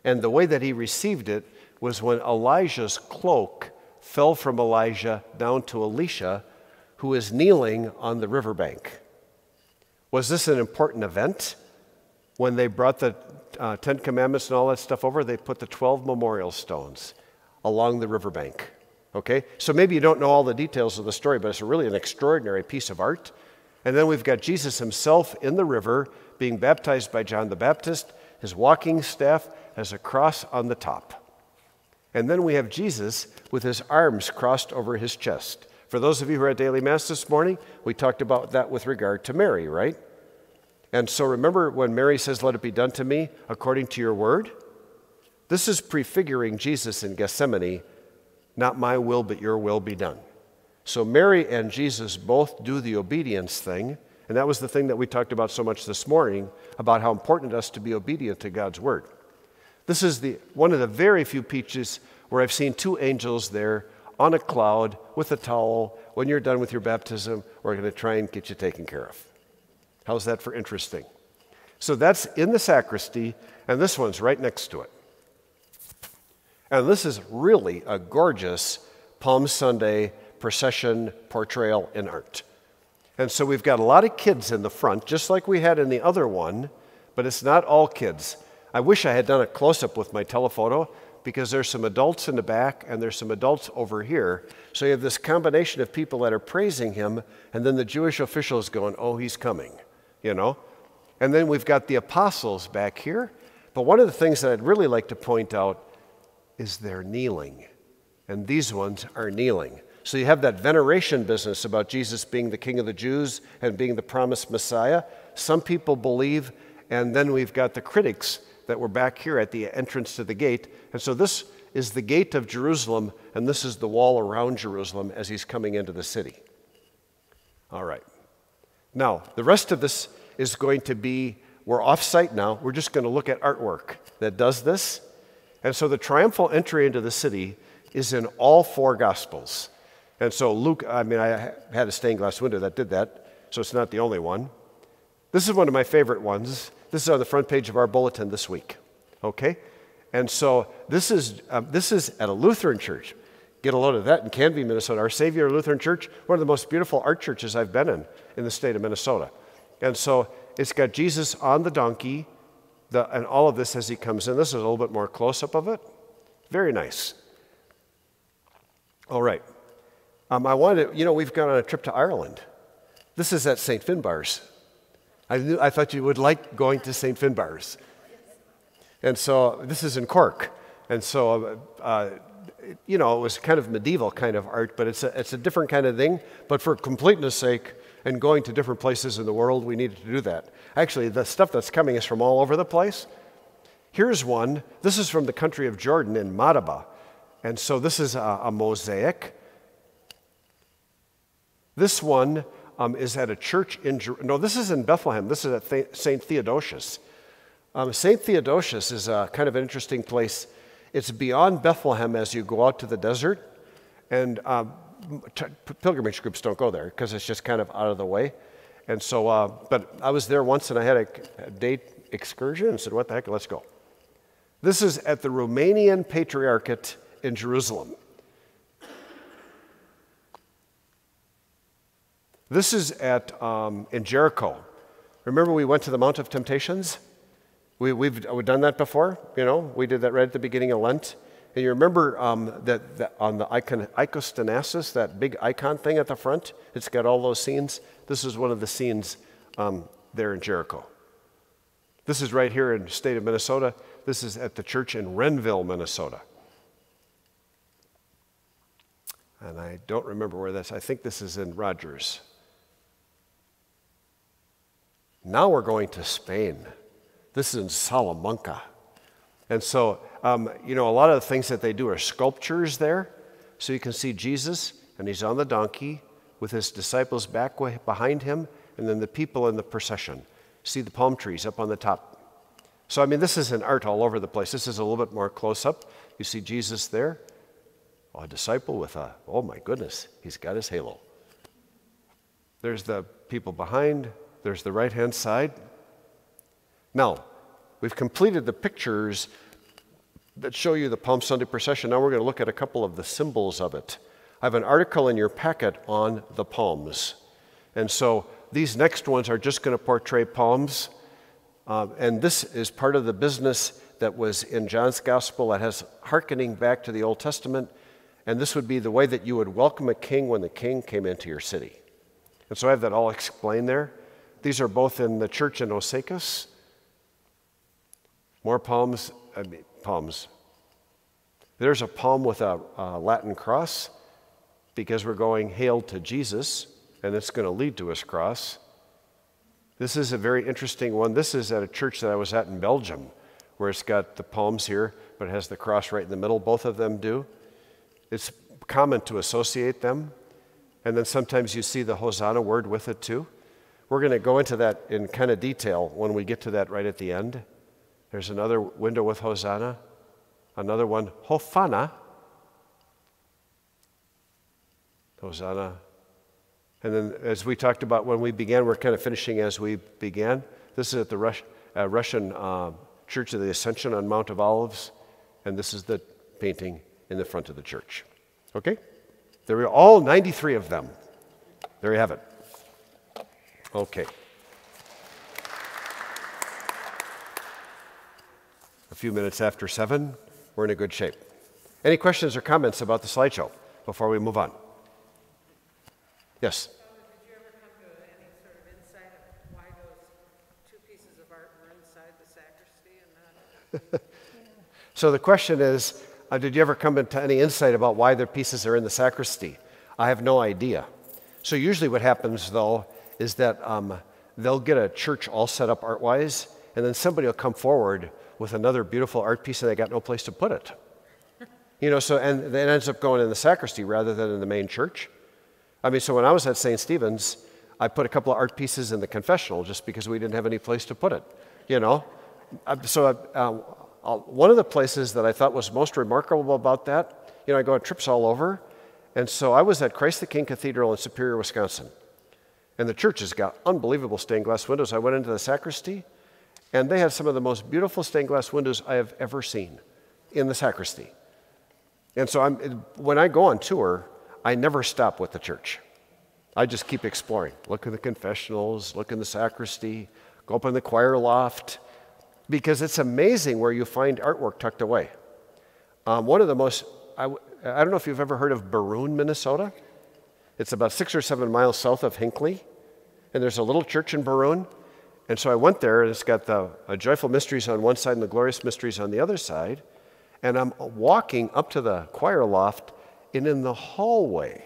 And the way that he received it was when Elijah's cloak fell from Elijah down to Elisha, who is kneeling on the riverbank. Was this an important event? When they brought the uh, Ten Commandments and all that stuff over, they put the 12 memorial stones along the riverbank. Okay? So maybe you don't know all the details of the story, but it's really an extraordinary piece of art. And then we've got Jesus himself in the river being baptized by John the Baptist. His walking staff has a cross on the top. And then we have Jesus with his arms crossed over his chest. For those of you who are at daily mass this morning, we talked about that with regard to Mary, right? And so remember when Mary says, Let it be done to me according to your word? This is prefiguring Jesus in Gethsemane, not my will, but your will be done. So Mary and Jesus both do the obedience thing, and that was the thing that we talked about so much this morning about how important it is to be obedient to God's word. This is the, one of the very few peaches where I've seen two angels there on a cloud with a towel. When you're done with your baptism, we're going to try and get you taken care of. How's that for interesting? So that's in the sacristy, and this one's right next to it. And this is really a gorgeous Palm Sunday procession portrayal in art. And so we've got a lot of kids in the front, just like we had in the other one, but it's not all kids. I wish I had done a close up with my telephoto because there's some adults in the back and there's some adults over here. So you have this combination of people that are praising him, and then the Jewish officials going, Oh, he's coming, you know? And then we've got the apostles back here. But one of the things that I'd really like to point out is they're kneeling. And these ones are kneeling. So you have that veneration business about Jesus being the King of the Jews and being the promised Messiah. Some people believe, and then we've got the critics that were back here at the entrance to the gate. And so this is the gate of Jerusalem, and this is the wall around Jerusalem as he's coming into the city. All right. Now, the rest of this is going to be, we're off site now. We're just going to look at artwork that does this. And so the triumphal entry into the city is in all four Gospels. And so Luke, I mean, I had a stained glass window that did that, so it's not the only one. This is one of my favorite ones. This is on the front page of our bulletin this week. Okay? And so this is, um, this is at a Lutheran church. Get a load of that in Canby, Minnesota. Our Savior Lutheran Church, one of the most beautiful art churches I've been in in the state of Minnesota. And so it's got Jesus on the donkey the, and all of this as he comes in. This is a little bit more close up of it. Very nice. All right. Um, I wanted, you know, we've gone on a trip to Ireland. This is at St. Finbar's. I, knew, I thought you would like going to St. Finbar's. And so this is in Cork. And so, uh, you know, it was kind of medieval kind of art, but it's a, it's a different kind of thing. But for completeness sake and going to different places in the world, we needed to do that. Actually, the stuff that's coming is from all over the place. Here's one. This is from the country of Jordan in Madaba. And so this is a, a mosaic. This one um, is at a church in, no, this is in Bethlehem. This is at St. Theodosius. Um, St. Theodosius is a kind of an interesting place. It's beyond Bethlehem as you go out to the desert. And t- pilgrimage groups don't go there because it's just kind of out of the way. And so, uh, but I was there once and I had a, a day excursion and said, what the heck, let's go. This is at the Romanian Patriarchate in Jerusalem. This is at um, in Jericho. Remember, we went to the Mount of Temptations. We, we've done that before. You know, we did that right at the beginning of Lent. And you remember um, that, that, on the icon, iconostasis, that big icon thing at the front, it's got all those scenes. This is one of the scenes um, there in Jericho. This is right here in the state of Minnesota. This is at the church in Renville, Minnesota. And I don't remember where that's. I think this is in Rogers. Now we're going to Spain. This is in Salamanca. And so, um, you know, a lot of the things that they do are sculptures there. So you can see Jesus, and he's on the donkey with his disciples back behind him, and then the people in the procession. See the palm trees up on the top. So, I mean, this is an art all over the place. This is a little bit more close up. You see Jesus there, a disciple with a, oh my goodness, he's got his halo. There's the people behind, there's the right hand side. Now, we've completed the pictures that show you the Palm Sunday procession. Now we're going to look at a couple of the symbols of it. I have an article in your packet on the palms. And so these next ones are just going to portray palms. Uh, and this is part of the business that was in John's gospel that has hearkening back to the Old Testament. And this would be the way that you would welcome a king when the king came into your city. And so I have that all explained there. These are both in the church in Osakis. More palms, I mean, palms. There's a palm with a, a Latin cross because we're going hail to Jesus, and it's going to lead to his cross. This is a very interesting one. This is at a church that I was at in Belgium, where it's got the palms here, but it has the cross right in the middle. Both of them do. It's common to associate them. And then sometimes you see the Hosanna word with it too. We're going to go into that in kind of detail when we get to that right at the end. There's another window with Hosanna, another one, Hofana. Hosanna. And then, as we talked about when we began, we're kind of finishing as we began. This is at the uh, Russian uh, Church of the Ascension on Mount of Olives, and this is the painting in the front of the church. Okay? There are all 93 of them. There you have it. Okay. Few minutes after seven, we're in a good shape. Any questions or comments about the slideshow before we move on? Yes. so the question is uh, Did you ever come into any insight about why the pieces are in the sacristy? I have no idea. So usually what happens though is that um, they'll get a church all set up art wise, and then somebody will come forward with another beautiful art piece and they got no place to put it. You know, so, and it ends up going in the sacristy rather than in the main church. I mean, so when I was at St. Stephen's, I put a couple of art pieces in the confessional just because we didn't have any place to put it, you know? Uh, so uh, uh, one of the places that I thought was most remarkable about that, you know, I go on trips all over, and so I was at Christ the King Cathedral in Superior, Wisconsin. And the church has got unbelievable stained glass windows. I went into the sacristy, and they have some of the most beautiful stained glass windows I have ever seen in the sacristy. And so I'm, when I go on tour, I never stop with the church. I just keep exploring. Look in the confessionals, look in the sacristy, go up in the choir loft, because it's amazing where you find artwork tucked away. Um, one of the most, I, I don't know if you've ever heard of Beroun, Minnesota. It's about six or seven miles south of Hinckley, and there's a little church in Beroun. And so I went there, and it's got the uh, Joyful Mysteries on one side and the Glorious Mysteries on the other side. And I'm walking up to the choir loft, and in the hallway,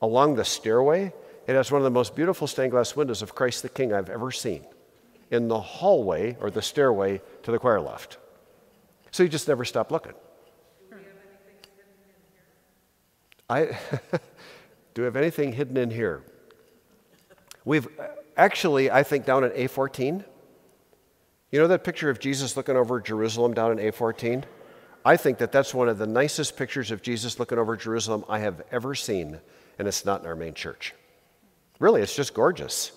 along the stairway, it has one of the most beautiful stained glass windows of Christ the King I've ever seen in the hallway or the stairway to the choir loft. So you just never stop looking. I do have anything hidden in here? We've actually, I think, down at A14. You know that picture of Jesus looking over Jerusalem down in A14? I think that that's one of the nicest pictures of Jesus looking over Jerusalem I have ever seen, and it's not in our main church. Really, it's just gorgeous.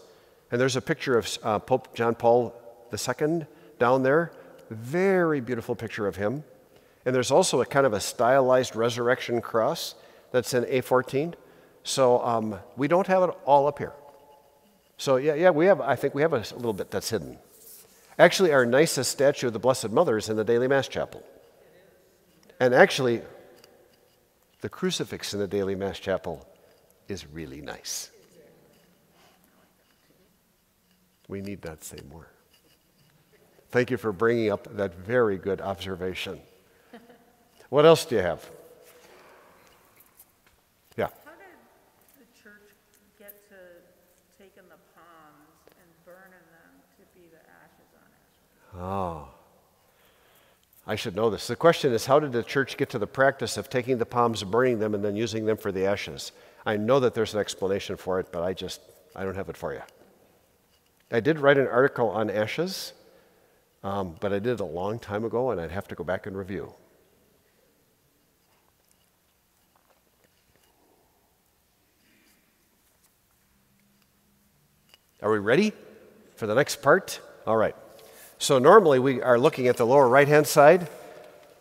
And there's a picture of uh, Pope John Paul II down there. Very beautiful picture of him. And there's also a kind of a stylized resurrection cross that's in A14. So um, we don't have it all up here. So yeah, yeah, we have. I think we have a little bit that's hidden. Actually, our nicest statue of the Blessed Mother is in the Daily Mass Chapel. And actually, the crucifix in the Daily Mass Chapel is really nice. We need not say more. Thank you for bringing up that very good observation. What else do you have? Yeah. How did the church get to taking the palms and burning them to be the ashes on ashes? Oh. I should know this. The question is how did the church get to the practice of taking the palms, burning them, and then using them for the ashes? I know that there's an explanation for it, but I just, I don't have it for you. I did write an article on ashes, um, but I did it a long time ago, and I'd have to go back and review. Are we ready for the next part? All right. So, normally we are looking at the lower right hand side,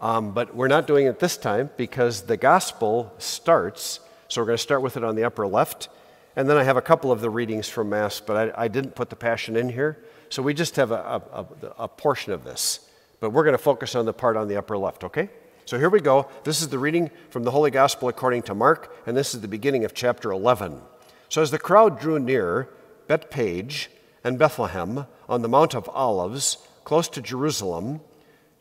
um, but we're not doing it this time because the gospel starts. So, we're going to start with it on the upper left. And then I have a couple of the readings from Mass, but I, I didn't put the Passion in here. So we just have a, a, a portion of this. But we're going to focus on the part on the upper left, okay? So here we go. This is the reading from the Holy Gospel according to Mark, and this is the beginning of chapter 11. So as the crowd drew near Bethphage and Bethlehem on the Mount of Olives, close to Jerusalem,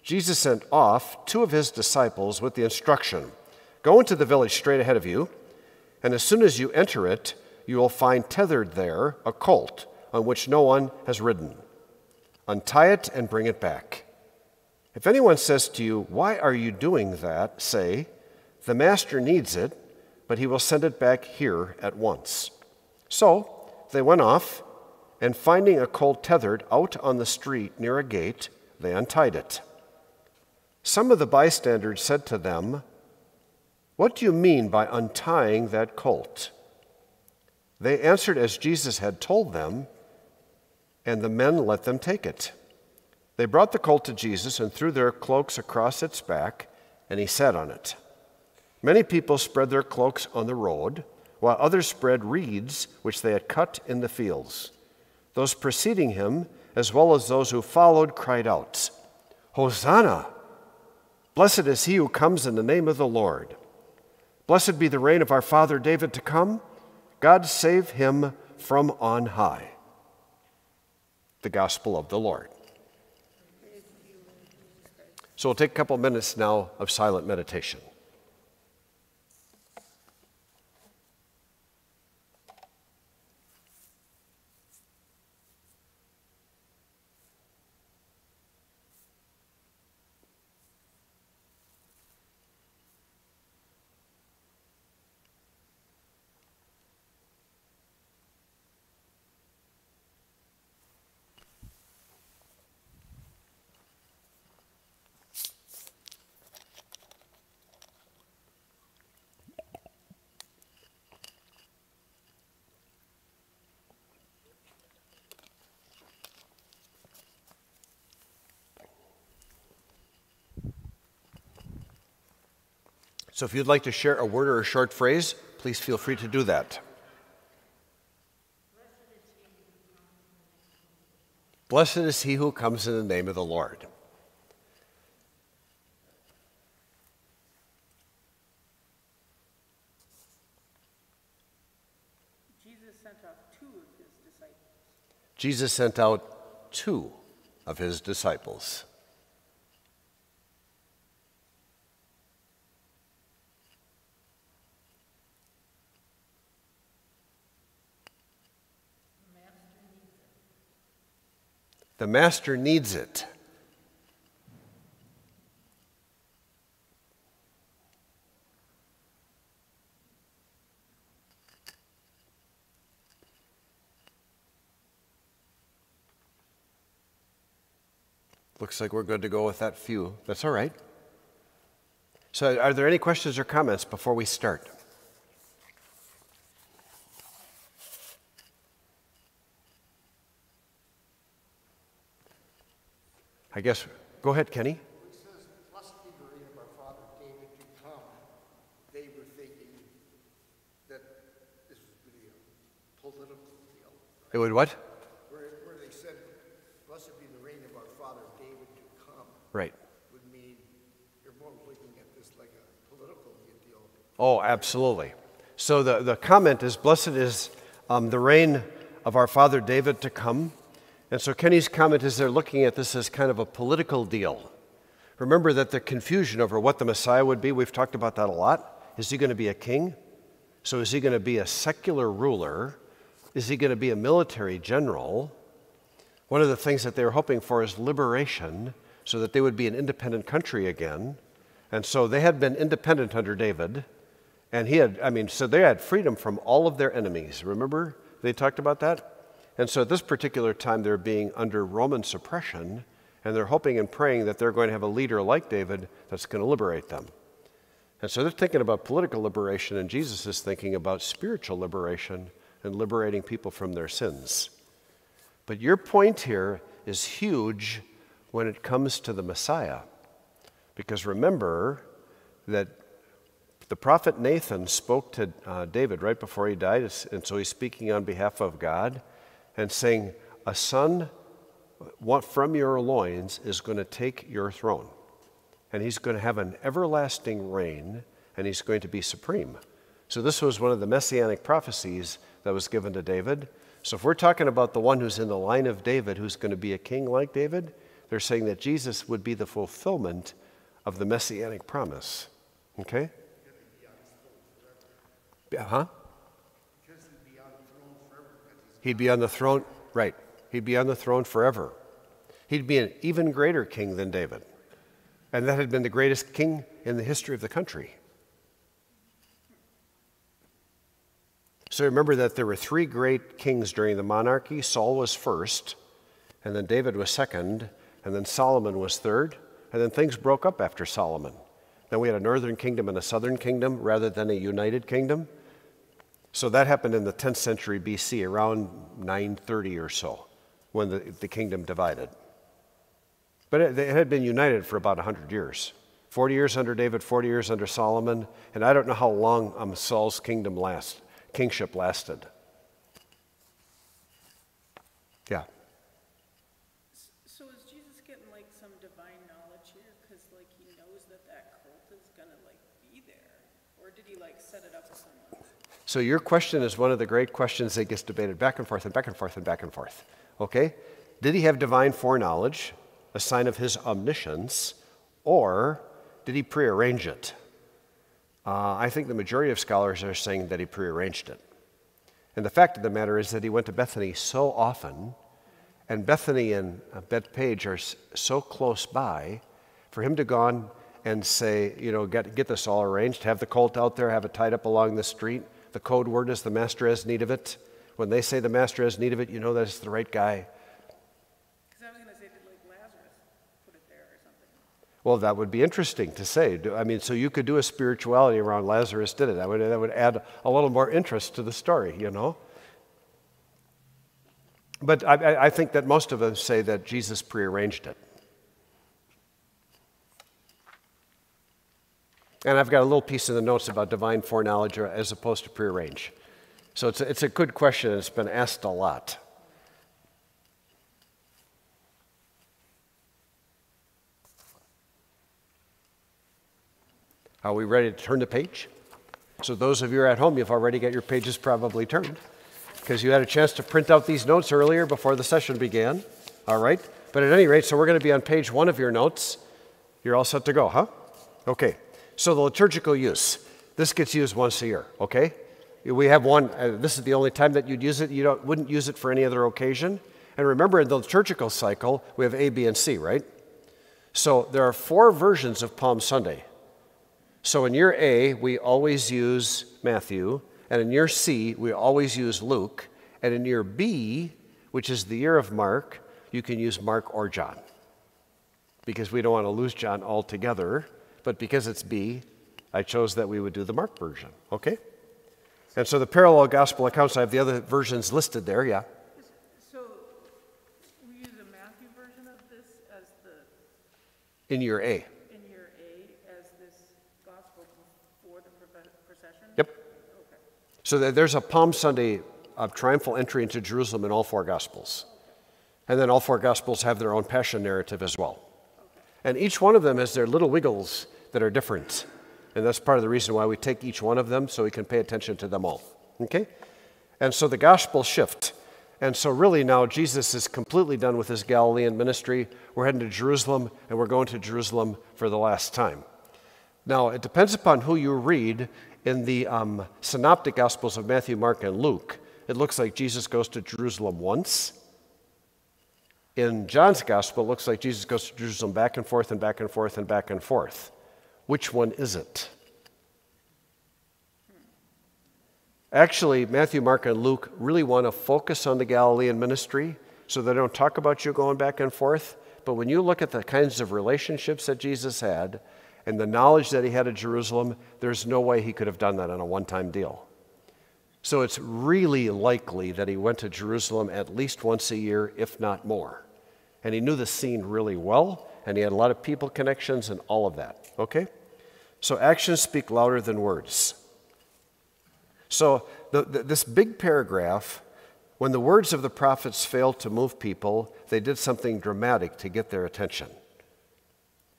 Jesus sent off two of his disciples with the instruction Go into the village straight ahead of you, and as soon as you enter it, you will find tethered there a colt on which no one has ridden. Untie it and bring it back. If anyone says to you, Why are you doing that? say, The master needs it, but he will send it back here at once. So they went off, and finding a colt tethered out on the street near a gate, they untied it. Some of the bystanders said to them, What do you mean by untying that colt? They answered as Jesus had told them, and the men let them take it. They brought the colt to Jesus and threw their cloaks across its back, and he sat on it. Many people spread their cloaks on the road, while others spread reeds which they had cut in the fields. Those preceding him, as well as those who followed, cried out, Hosanna! Blessed is he who comes in the name of the Lord. Blessed be the reign of our father David to come. God save him from on high. The gospel of the Lord. So we'll take a couple minutes now of silent meditation. So if you'd like to share a word or a short phrase, please feel free to do that. Blessed is he who comes in the name of the Lord. sent off two of his disciples. Jesus sent out two of his disciples. The master needs it. Looks like we're good to go with that few. That's all right. So, are there any questions or comments before we start? I guess, go ahead, Kenny. It says, Blessed be the reign of our father David to come. They were thinking that this was really a political deal. It would what? Where, where they said, Blessed be the reign of our father David to come, Right. would mean you're more looking at this like a political deal. Oh, absolutely. So the, the comment is Blessed is um, the reign of our father David to come. And so Kenny's comment is they're looking at this as kind of a political deal. Remember that the confusion over what the Messiah would be, we've talked about that a lot. Is he going to be a king? So is he going to be a secular ruler? Is he going to be a military general? One of the things that they were hoping for is liberation so that they would be an independent country again. And so they had been independent under David. And he had, I mean, so they had freedom from all of their enemies. Remember they talked about that? And so at this particular time, they're being under Roman suppression, and they're hoping and praying that they're going to have a leader like David that's going to liberate them. And so they're thinking about political liberation, and Jesus is thinking about spiritual liberation and liberating people from their sins. But your point here is huge when it comes to the Messiah. Because remember that the prophet Nathan spoke to uh, David right before he died, and so he's speaking on behalf of God and saying, A son from your loins is going to take your throne, and he's going to have an everlasting reign, and he's going to be supreme. So, this was one of the messianic prophecies that was given to David. So, if we're talking about the one who's in the line of David, who's going to be a king like David, they're saying that Jesus would be the fulfillment of the messianic promise. Okay? Huh? He'd be on the throne, right. He'd be on the throne forever. He'd be an even greater king than David. And that had been the greatest king in the history of the country. So remember that there were three great kings during the monarchy. Saul was first, and then David was second, and then Solomon was third, and then things broke up after Solomon. Then we had a northern kingdom and a southern kingdom rather than a united kingdom. So that happened in the 10th century BC, around 930 or so, when the, the kingdom divided. But it, it had been united for about 100 years 40 years under David, 40 years under Solomon, and I don't know how long um, Saul's kingdom last, kingship lasted. Yeah. So is Jesus getting like some divine knowledge here? Because like he knows that that cult is gonna like be there, or did he like set it up for someone? So your question is one of the great questions that gets debated back and forth and back and forth and back and forth. Okay? Did he have divine foreknowledge, a sign of his omniscience, or did he prearrange it? Uh, I think the majority of scholars are saying that he prearranged it. And the fact of the matter is that he went to Bethany so often, and Bethany and uh, Bethphage are so close by, for him to go on and say, you know, get, get this all arranged, have the colt out there, have it tied up along the street. The code word is the master has need of it. When they say the master has need of it, you know that it's the right guy. Because I was gonna say, did like Lazarus put it there or something? Well, that would be interesting to say. I mean, so you could do a spirituality around Lazarus did it. That would, that would add a little more interest to the story, you know? But I, I think that most of us say that Jesus prearranged it. And I've got a little piece in the notes about divine foreknowledge as opposed to prearrange. So it's a, it's a good question, it's been asked a lot. Are we ready to turn the page? So, those of you at home, you've already got your pages probably turned. because you had a chance to print out these notes earlier before the session began. All right? But at any rate, so we're going to be on page one of your notes. You're all set to go, huh? Okay. So the liturgical use. This gets used once a year, okay? We have one, uh, this is the only time that you'd use it. You don't, wouldn't use it for any other occasion. And remember, in the liturgical cycle, we have A, B, and C, right? So there are four versions of Palm Sunday. So in year A, we always use Matthew, and in year C, we always use Luke, and in year B, which is the year of Mark, you can use Mark or John. Because we don't want to lose John altogether, but because it's B, I chose that we would do the Mark version, okay? And so the parallel gospel accounts, I have the other versions listed there, yeah. So we use a Matthew version of this as the, In year A. in year A, as this gospel for the procession? Yep. Okay. So there's a Palm Sunday of triumphal entry into Jerusalem in all four Gospels. And then all four Gospels have their own passion narrative as well. And each one of them has their little wiggles that are different. And that's part of the reason why we take each one of them so we can pay attention to them all. Okay? And so the gospel shift. And so, really, now Jesus is completely done with his Galilean ministry. We're heading to Jerusalem, and we're going to Jerusalem for the last time. Now, it depends upon who you read. In the um, synoptic gospels of Matthew, Mark, and Luke, it looks like Jesus goes to Jerusalem once. In John's gospel, it looks like Jesus goes to Jerusalem back and forth and back and forth and back and forth. Which one is it? Actually, Matthew, Mark, and Luke really want to focus on the Galilean ministry, so they don't talk about you going back and forth. But when you look at the kinds of relationships that Jesus had and the knowledge that he had at Jerusalem, there's no way he could have done that on a one time deal. So it's really likely that he went to Jerusalem at least once a year, if not more. And he knew the scene really well, and he had a lot of people connections and all of that. Okay? So actions speak louder than words. So, the, the, this big paragraph, when the words of the prophets failed to move people, they did something dramatic to get their attention.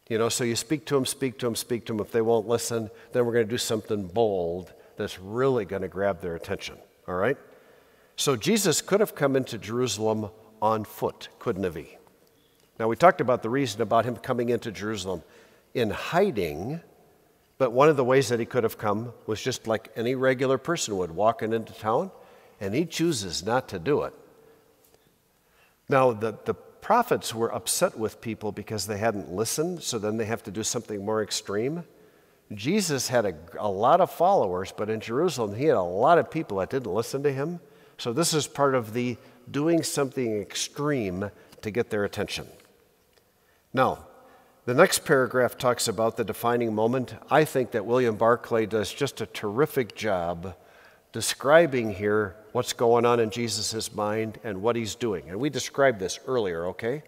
You know, so you speak to them, speak to them, speak to them. If they won't listen, then we're going to do something bold that's really going to grab their attention. All right? So Jesus could have come into Jerusalem on foot, couldn't have he? Now, we talked about the reason about him coming into Jerusalem in hiding, but one of the ways that he could have come was just like any regular person would, walking into town, and he chooses not to do it. Now, the, the prophets were upset with people because they hadn't listened, so then they have to do something more extreme. Jesus had a, a lot of followers, but in Jerusalem, he had a lot of people that didn't listen to him. So, this is part of the doing something extreme to get their attention. Now, the next paragraph talks about the defining moment. I think that William Barclay does just a terrific job describing here what's going on in Jesus' mind and what he's doing. And we described this earlier, okay?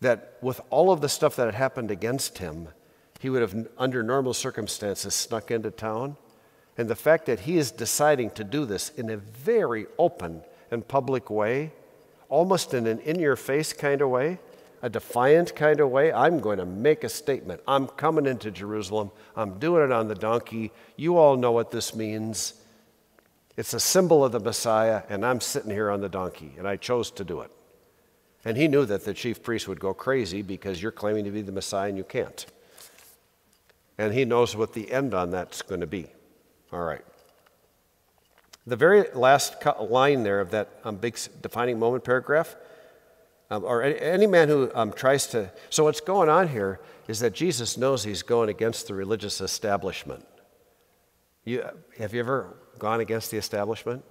That with all of the stuff that had happened against him, he would have, under normal circumstances, snuck into town. And the fact that he is deciding to do this in a very open and public way, almost in an in your face kind of way, a defiant kind of way, I'm going to make a statement. I'm coming into Jerusalem. I'm doing it on the donkey. You all know what this means. It's a symbol of the Messiah, and I'm sitting here on the donkey, and I chose to do it. And he knew that the chief priest would go crazy because you're claiming to be the Messiah and you can't. And he knows what the end on that's going to be. All right. The very last line there of that um, big defining moment paragraph, um, or any, any, man who um, tries to. So, what's going on here is that Jesus knows he's going against the religious establishment. You, have you ever gone against the establishment?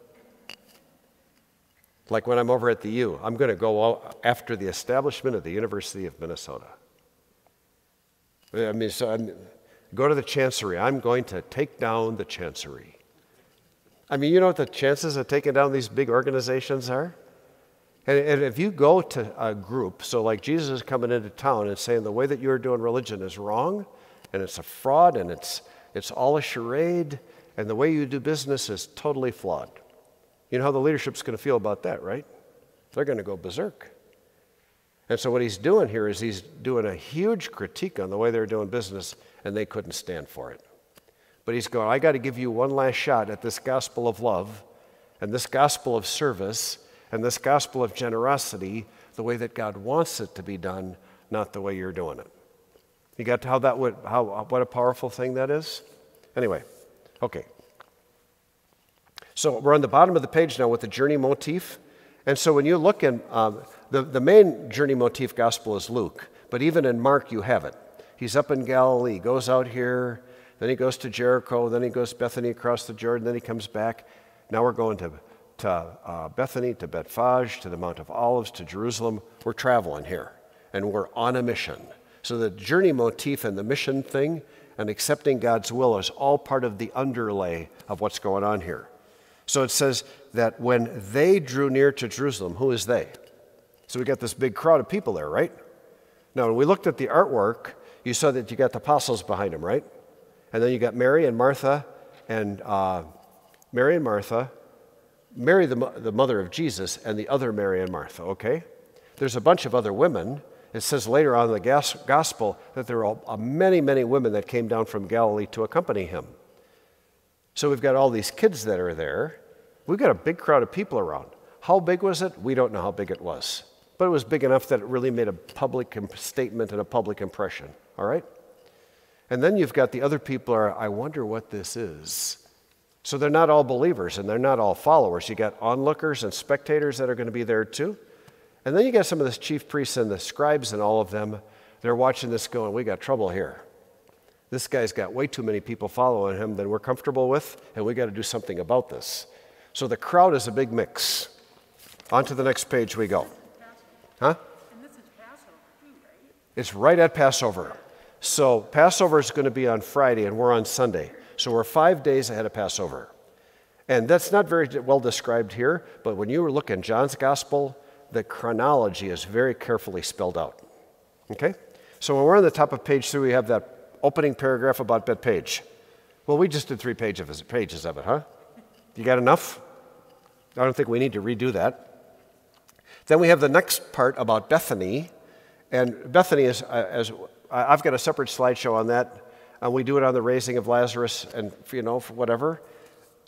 Like when I'm over at the U, I'm going to go after the establishment of the University of Minnesota. I mean, so I'm, go to the chancery. I'm going to take down the chancery. I mean, you know what the chances of taking down these big organizations are? And, if you go to a group, so like Jesus is coming into town and saying the way that you're doing religion is wrong, and it's a fraud, and it's, it's all a charade, and the way you do business is totally flawed. You know how the leadership's going to feel about that, right? They're going to go berserk. And so, what he's doing here is he's doing a huge critique on the way they're doing business, and they couldn't stand for it. But he's going, I got to give you one last shot at this gospel of love, and this gospel of service and this gospel of generosity the way that God wants it to be done, not the way you're doing it. You got how that would, how, what a powerful thing that is? Anyway, okay. So we're on the bottom of the page now with the journey motif. And so when you look in, um, the, the main journey motif gospel is Luke, but even in Mark you have it. He's up in Galilee, goes out here, then he goes to Jericho, then he goes to Bethany across the Jordan, then he comes back. Now we're going to, to uh, Bethany, to Bethphage, to the Mount of Olives, to Jerusalem. We're traveling here, and we're on a mission. So the journey motif and the mission thing and accepting God's will is all part of the underlay of what's going on here. So it says that when they drew near to Jerusalem, who is they? So we got this big crowd of people there, right? Now, when we looked at the artwork, you saw that you got the apostles behind them, right? And then you got Mary and Martha, and uh, Mary and Martha, Mary, the, the mother of Jesus, and the other Mary and Martha, okay? There's a bunch of other women. It says later on in the gospel that there are many, many women that came down from Galilee to accompany him. So we've got all these kids that are there. We've got a big crowd of people around. How big was it? We don't know how big it was. But it was big enough that it really made a public statement and a public impression. All right? And then you've got the other people are, I wonder what this is. So they're not all believers and they're not all followers. You got onlookers and spectators that are going to be there too. And then you got some of the chief priests and the scribes and all of them. They're watching this going, we got trouble here. This guy's got way too many people following him than we're comfortable with, and we got to do something about this. So the crowd is a big mix. On to the next page we go. Huh? And this is Passover too, right? It's right at Passover. So Passover is going to be on Friday, and we're on Sunday. So we're five days ahead of Passover. And that's not very well described here, but when you look in John's gospel, the chronology is very carefully spelled out. Okay? So when we're on the top of page three, we have that opening paragraph about Bethphage. Well, we just did three pages of it, huh? You got enough? I don't think we need to redo that. Then we have the next part about Bethany. And Bethany is, uh, as I've got a separate slideshow on that. And we do it on the raising of Lazarus and, you know, for whatever.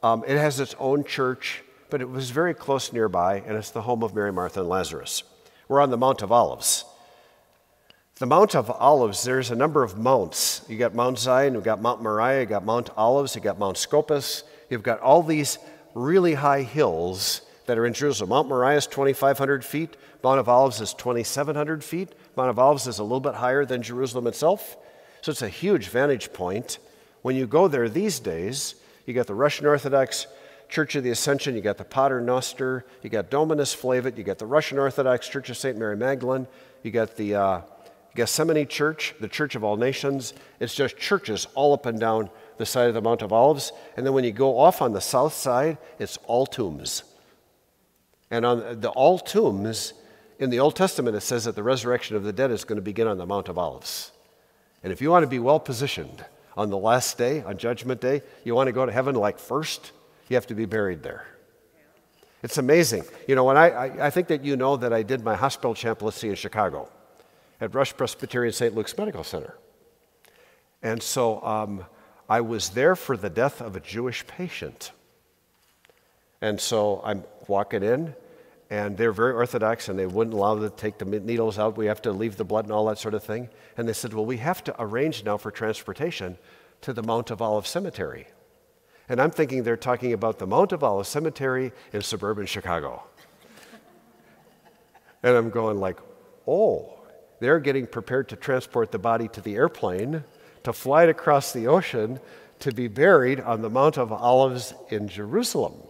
Um, it has its own church, but it was very close nearby, and it's the home of Mary, Martha, and Lazarus. We're on the Mount of Olives. The Mount of Olives, there's a number of mounts. You got Mount Zion, you've got Mount Moriah, you've got Mount Olives, you've got Mount Scopus. You've got all these really high hills that are in Jerusalem. Mount Moriah is 2,500 feet. Mount of Olives is 2,700 feet. Mount of Olives is a little bit higher than Jerusalem itself. So it's a huge vantage point. When you go there these days, you got the Russian Orthodox Church of the Ascension, you got the Pater Noster, you got Dominus Flevit, you got the Russian Orthodox Church of St. Mary Magdalene, you got the uh, Gethsemane Church, the Church of All Nations. It's just churches all up and down the side of the Mount of Olives. And then when you go off on the south side, it's all tombs. And on the all tombs, in the Old Testament, it says that the resurrection of the dead is going to begin on the Mount of Olives. And if you want to be well positioned on the last day, on Judgment Day, you want to go to heaven like first, you have to be buried there. It's amazing. You know, when I, I, I think that you know that I did my hospital chaplaincy in Chicago at Rush Presbyterian St. Luke's Medical Center. And so um, I was there for the death of a Jewish patient. And so I'm walking in, and they're very orthodox, and they wouldn't allow them to take the needles out. We have to leave the blood and all that sort of thing. And they said, Well, we have to arrange now for transportation to the Mount of Olives Cemetery. And I'm thinking they're talking about the Mount of Olives Cemetery in suburban Chicago. and I'm going like, oh, they're getting prepared to transport the body to the airplane, to fly it across the ocean, to be buried on the Mount of Olives in Jerusalem.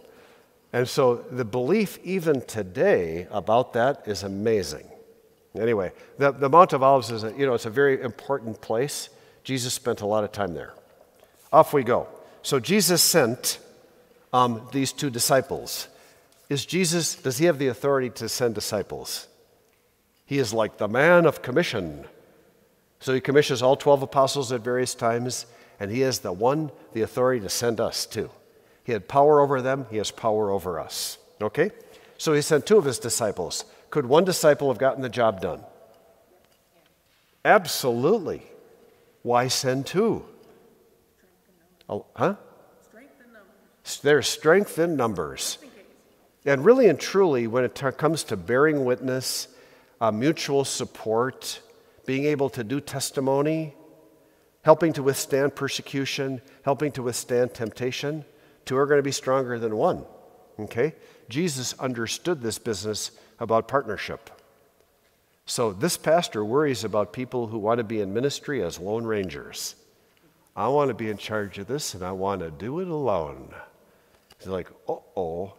And so the belief, even today, about that is amazing. Anyway, the, the Mount of Olives is a, you know, it's a very important place. Jesus spent a lot of time there. Off we go. So Jesus sent um, these two disciples. Is Jesus, does he have the authority to send disciples? He is like the man of commission. So he commissions all 12 apostles at various times, and he has the one, the authority to send us too. He had power over them, he has power over us. Okay? So he sent two of his disciples. Could one disciple have gotten the job done? Absolutely. Why send two? Huh? There's strength in numbers. And really and truly, when it comes to bearing witness, uh, mutual support, being able to do testimony, helping to withstand persecution, helping to withstand temptation, two are going to be stronger than one. Okay? Jesus understood this business about partnership. So this pastor worries about people who want to be in ministry as lone rangers. I want to be in charge of this and I want to do it alone. He's like, uh oh.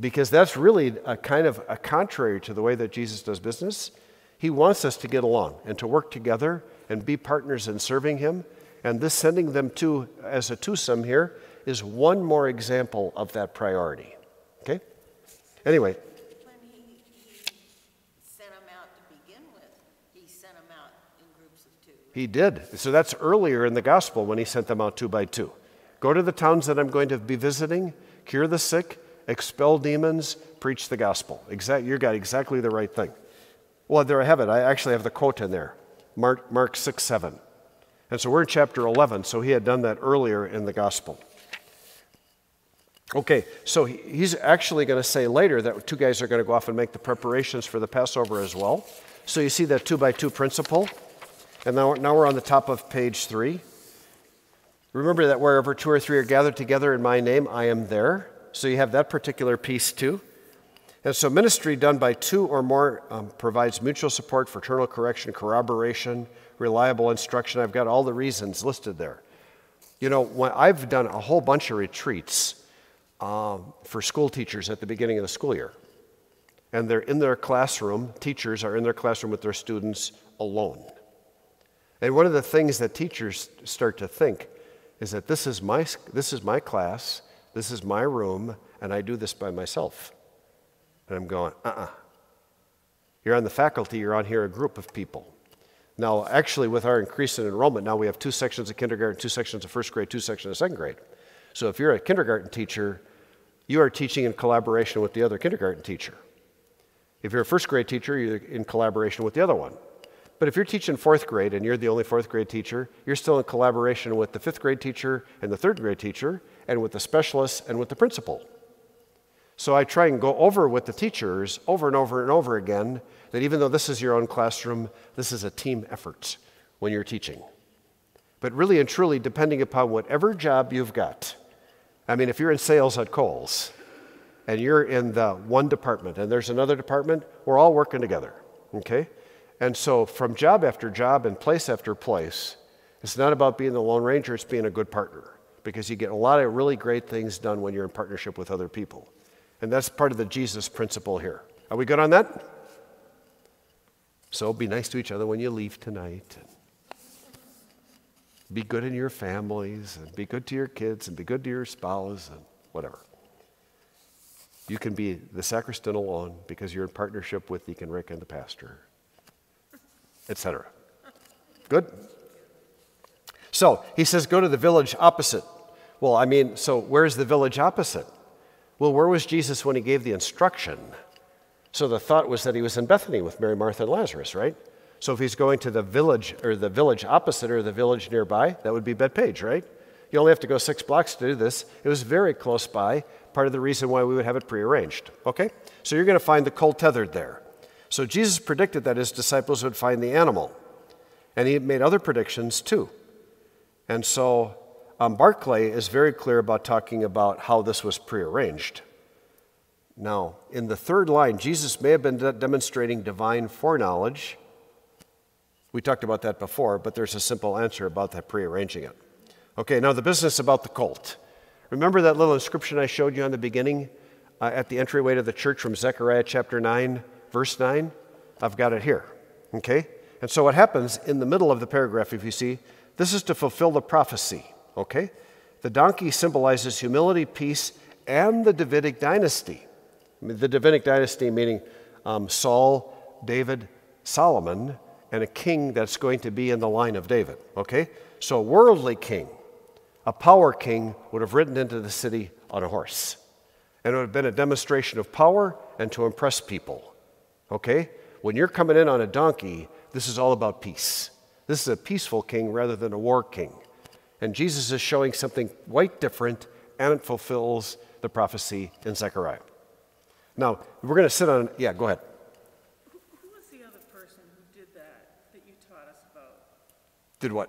Because that's really a kind of a contrary to the way that Jesus does business. He wants us to get along and to work together and be partners in serving Him. And this sending them to as a twosome here is one more example of that priority. Okay? Anyway, When he, he sent them out to begin with, he sent them out in groups of two. he did. So that's earlier in the gospel when he sent them out two by two. Go to the towns that I'm going to be visiting, cure the sick, expel demons, preach the gospel. Exact, you got exactly the right thing. Well, there I have it. I actually have the quote in there Mark, Mark 6 7. And so we're in chapter 11, so he had done that earlier in the gospel. Okay, so he's actually going to say later that two guys are going to go off and make the preparations for the Passover as well. So you see that two by two principle. And now, now we're on the top of page three. Remember that wherever two or three are gathered together in my name, I am there. So you have that particular piece too. And so ministry done by two or more um, provides mutual support, fraternal correction, corroboration, reliable instruction. I've got all the reasons listed there. You know, I've done a whole bunch of retreats um, for school teachers at the beginning of the school year. And they're in their classroom, teachers are in their classroom with their students alone. And one of the things that teachers start to think is that this is my, this is my class, this is my room, and I do this by myself. And I'm going, uh uh-uh. uh. you are on the faculty, you're on here a group of people. Now, actually, with our increase in enrollment, now we have two sections of kindergarten, two sections of first grade, two sections of second grade. So if you're a kindergarten teacher, you are teaching in collaboration with the other kindergarten teacher. If you're a first grade teacher, you're in collaboration with the other one. But if you're teaching fourth grade and you're the only fourth grade teacher, you're still in collaboration with the fifth grade teacher and the third grade teacher and with the specialists and with the principal. So I try and go over with the teachers over and over and over again that even though this is your own classroom, this is a team effort when you're teaching. But really and truly, depending upon whatever job you've got, I mean, if you're in sales at Kohl's and you're in the one department and there's another department, we're all working together, okay? And so from job after job and place after place, it's not about being the Lone Ranger, it's being a good partner because you get a lot of really great things done when you're in partnership with other people. And that's part of the Jesus principle here. Are we good on that? So be nice to each other when you leave tonight. Be good in your families and be good to your kids and be good to your spouse and whatever. You can be the sacristan alone because you're in partnership with Deacon Rick and the pastor, etc. Good? So he says, go to the village opposite. Well, I mean, so where's the village opposite? Well, where was Jesus when he gave the instruction? So the thought was that he was in Bethany with Mary, Martha, and Lazarus, right? So if he's going to the village or the village opposite or the village nearby, that would be Bethphage, right? You only have to go six blocks to do this. It was very close by, part of the reason why we would have it prearranged. Okay? So you're going to find the colt tethered there. So Jesus predicted that his disciples would find the animal. And he made other predictions too. And so um, Barclay is very clear about talking about how this was prearranged. Now, in the third line, Jesus may have been de- demonstrating divine foreknowledge. We talked about that before, but there's a simple answer about that prearranging it. Okay, now the business about the colt. Remember that little inscription I showed you on the beginning uh, at the entryway to the church from Zechariah chapter 9, verse 9? I've got it here. Okay? And so what happens in the middle of the paragraph, if you see, this is to fulfill the prophecy. Okay? The donkey symbolizes humility, peace, and the Davidic dynasty. The Davidic dynasty meaning um, Saul, David, Solomon, and a king that's going to be in the line of David. Okay? So, a worldly king, a power king, would have ridden into the city on a horse. And it would have been a demonstration of power and to impress people. Okay? When you're coming in on a donkey, this is all about peace. This is a peaceful king rather than a war king. And Jesus is showing something quite different, and it fulfills the prophecy in Zechariah. Now, we're going to sit on, yeah, go ahead. Who who was the other person who did that, that you taught us about? Did what?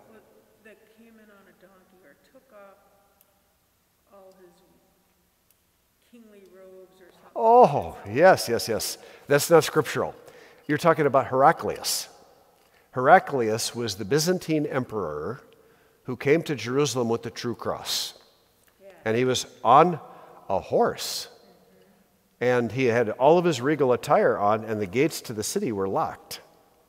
That came in on a donkey or took off all his kingly robes or something? Oh, yes, yes, yes. That's not scriptural. You're talking about Heraclius. Heraclius was the Byzantine emperor who came to Jerusalem with the true cross. And he was on a horse. Mm-hmm. And he had all of his regal attire on, and the gates to the city were locked.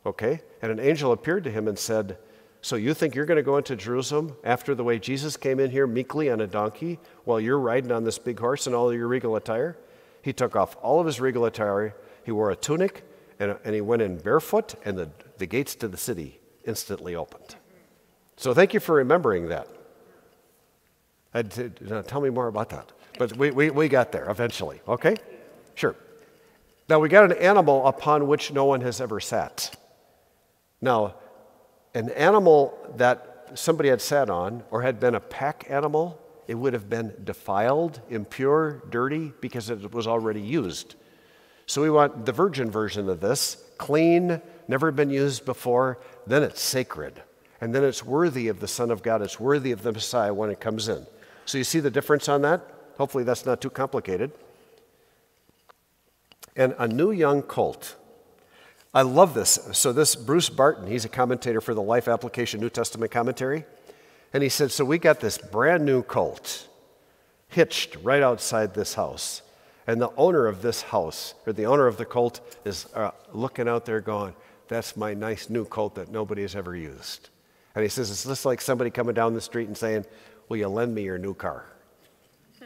Okay? And an angel appeared to him and said, So you think you're going to go into Jerusalem after the way Jesus came in here meekly on a donkey while you're riding on this big horse in all your regal attire? He took off all of his regal attire, he wore a tunic, and, and he went in barefoot, and the, the gates to the city instantly opened. So thank you for remembering that. Uh, t- now tell me more about that. But we, we, we got there eventually, okay? Sure. Now we got an animal upon which no one has ever sat. Now, an animal that somebody had sat on or had been a pack animal, it would have been defiled, impure, dirty, because it was already used. So we want the virgin version of this clean, never been used before, then it's sacred. And then it's worthy of the Son of God, it's worthy of the Messiah when it comes in. So you see the difference on that? Hopefully that's not too complicated. And a new young colt. I love this. So, this Bruce Barton, he's a commentator for the Life Application New Testament Commentary. And he said, So we got this brand new colt hitched right outside this house. And the owner of this house, or the owner of the colt, is uh, looking out there going, That's my nice new colt that nobody has ever used. And he says, It's just like somebody coming down the street and saying, Will you lend me your new car?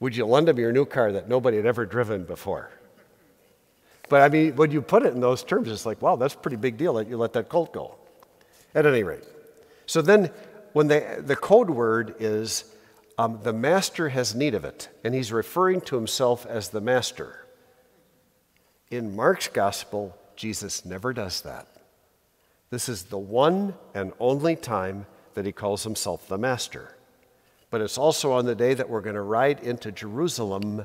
Would you lend him your new car that nobody had ever driven before? But I mean, when you put it in those terms, it's like, wow, that's a pretty big deal that you let that colt go. At any rate. So then, when they, the code word is um, the master has need of it, and he's referring to himself as the master. In Mark's gospel, Jesus never does that. This is the one and only time that he calls himself the master. But it's also on the day that we're going to ride into Jerusalem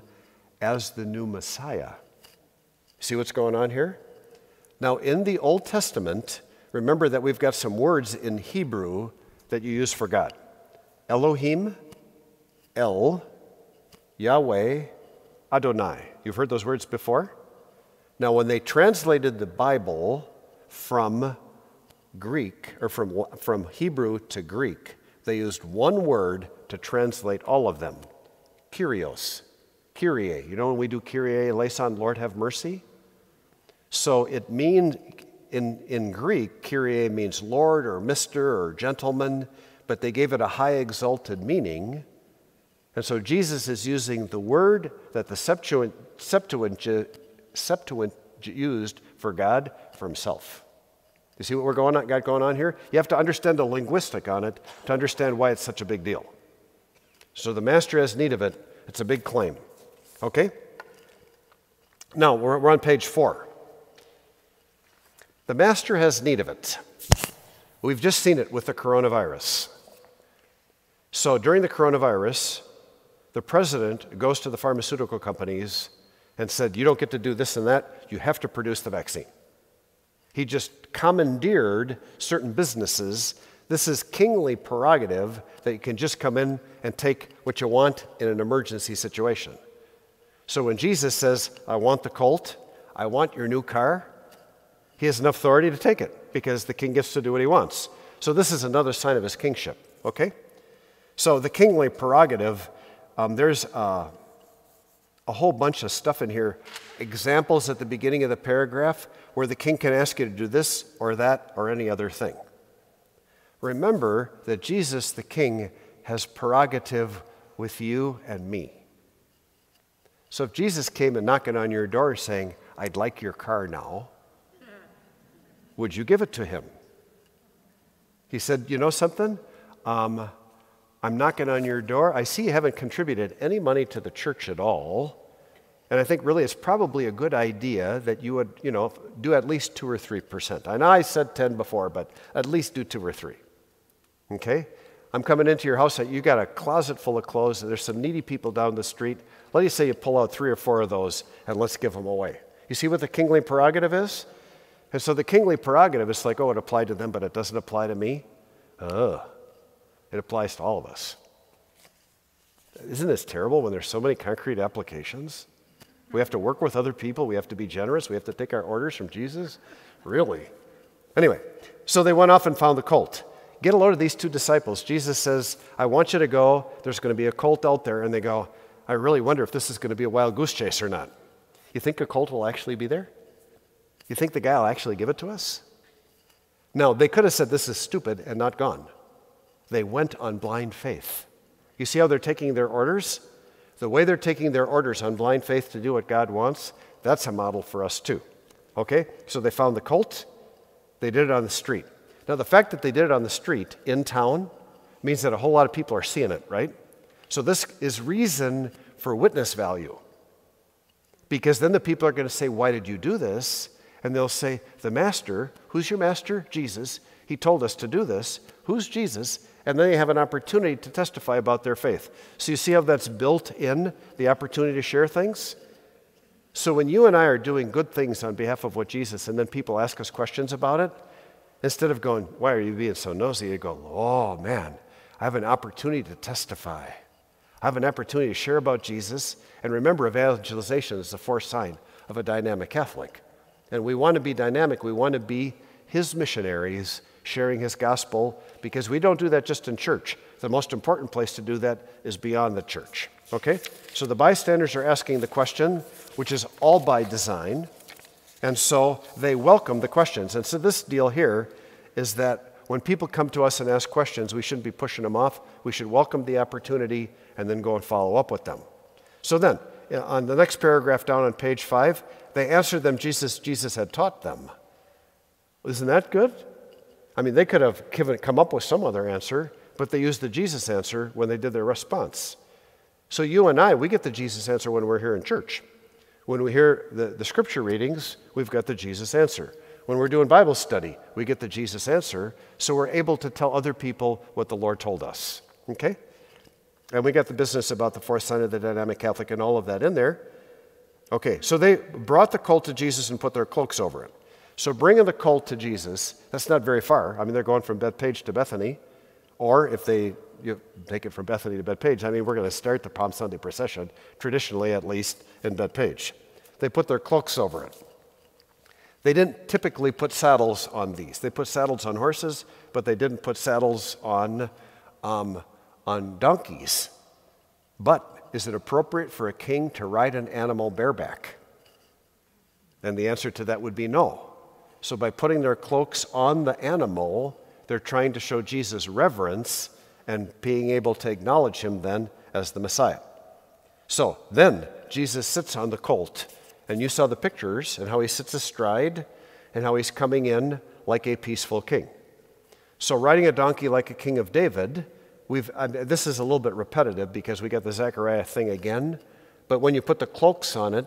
as the new Messiah. See what's going on here? Now, in the Old Testament, remember that we've got some words in Hebrew that you use for God Elohim, El, Yahweh, Adonai. You've heard those words before? Now, when they translated the Bible from Greek, or from, from Hebrew to Greek, they used one word to translate all of them Kyrios. Kyrie. You know when we do Kyrie eleison, Lord have mercy? So it means, in, in Greek, Kyrie means Lord or Mr. or gentleman, but they gave it a high exalted meaning. And so Jesus is using the word that the Septuagint, Septuagint, Septuagint used for God for himself. You see what we're going on, got going on here? You have to understand the linguistic on it to understand why it's such a big deal. So the master has need of it. It's a big claim. Okay? Now, we're, we're on page four. The master has need of it. We've just seen it with the coronavirus. So during the coronavirus, the president goes to the pharmaceutical companies and said, You don't get to do this and that, you have to produce the vaccine. He just commandeered certain businesses. This is kingly prerogative that you can just come in and take what you want in an emergency situation. So when Jesus says, I want the colt, I want your new car, he has enough authority to take it because the king gets to do what he wants. So this is another sign of his kingship, okay? So the kingly prerogative, um, there's uh, a whole bunch of stuff in here. Examples at the beginning of the paragraph where the king can ask you to do this or that or any other thing. Remember that Jesus, the king, has prerogative with you and me. So if Jesus came and knocking on your door saying, I'd like your car now, would you give it to him? He said, You know something? Um, I'm knocking on your door. I see you haven't contributed any money to the church at all. And I think really it's probably a good idea that you would, you know, do at least two or three percent. I know I said 10 before, but at least do two or three. Okay? I'm coming into your house, you got a closet full of clothes, there's some needy people down the street. Let me say you pull out three or four of those and let's give them away. You see what the kingly prerogative is? And so the kingly prerogative is like, oh, it applied to them, but it doesn't apply to me. Ugh. It applies to all of us. Isn't this terrible when there's so many concrete applications? We have to work with other people. We have to be generous. We have to take our orders from Jesus. Really? Anyway, so they went off and found the colt. Get a load of these two disciples. Jesus says, I want you to go. There's going to be a colt out there. And they go, I really wonder if this is going to be a wild goose chase or not. You think a colt will actually be there? You think the guy will actually give it to us? No, they could have said this is stupid and not gone. They went on blind faith. You see how they're taking their orders? The way they're taking their orders on blind faith to do what God wants, that's a model for us too. Okay? So they found the colt, they did it on the street. Now, the fact that they did it on the street in town means that a whole lot of people are seeing it, right? So this is reason for witness value. Because then the people are going to say, Why did you do this? And they'll say, The master, who's your master? Jesus. He told us to do this. Who's Jesus? And then they have an opportunity to testify about their faith. So you see how that's built in the opportunity to share things? So when you and I are doing good things on behalf of what Jesus, and then people ask us questions about it, instead of going, Why are you being so nosy? You go, Oh man, I have an opportunity to testify. I have an opportunity to share about Jesus. And remember, evangelization is the fourth sign of a dynamic Catholic. And we want to be dynamic. We want to be his missionaries sharing his gospel because we don't do that just in church. The most important place to do that is beyond the church. Okay? So the bystanders are asking the question, which is all by design. And so they welcome the questions. And so this deal here is that when people come to us and ask questions, we shouldn't be pushing them off. We should welcome the opportunity and then go and follow up with them. So then, Uh, on the next paragraph down on page five, they answered them Jesus, Jesus had taught them. Isn't that good? I mean, they could have given, come up with some other answer, but they used the Jesus answer when they did their response. So you and I, we get the Jesus answer when we're here in church. When we hear the, the scripture readings, we've got the Jesus answer. When we're doing Bible study, we get the Jesus answer, so we're able to tell other people what the Lord told us. Okay? And we got the business about the fourth sign of the dynamic Catholic and all of that in there. Okay, so they brought the colt to Jesus and put their cloaks over it. So bringing the colt to Jesus, that's not very far. I mean, they're going from Bethphage to Bethany. Or if they you take it from Bethany to Bethphage, I mean, we're going to start the Palm Sunday procession, traditionally at least, in Bethphage. They put their cloaks over it. They didn't typically put saddles on these. They put saddles on horses, but they didn't put saddles on, um, on donkeys. But is it appropriate for a king to ride an animal bareback? And the answer to that would be no. So, by putting their cloaks on the animal, they're trying to show Jesus reverence and being able to acknowledge him then as the Messiah. So, then Jesus sits on the colt, and you saw the pictures and how he sits astride and how he's coming in like a peaceful king. So, riding a donkey like a king of David we've, I mean, this is a little bit repetitive because we got the Zechariah thing again, but when you put the cloaks on it,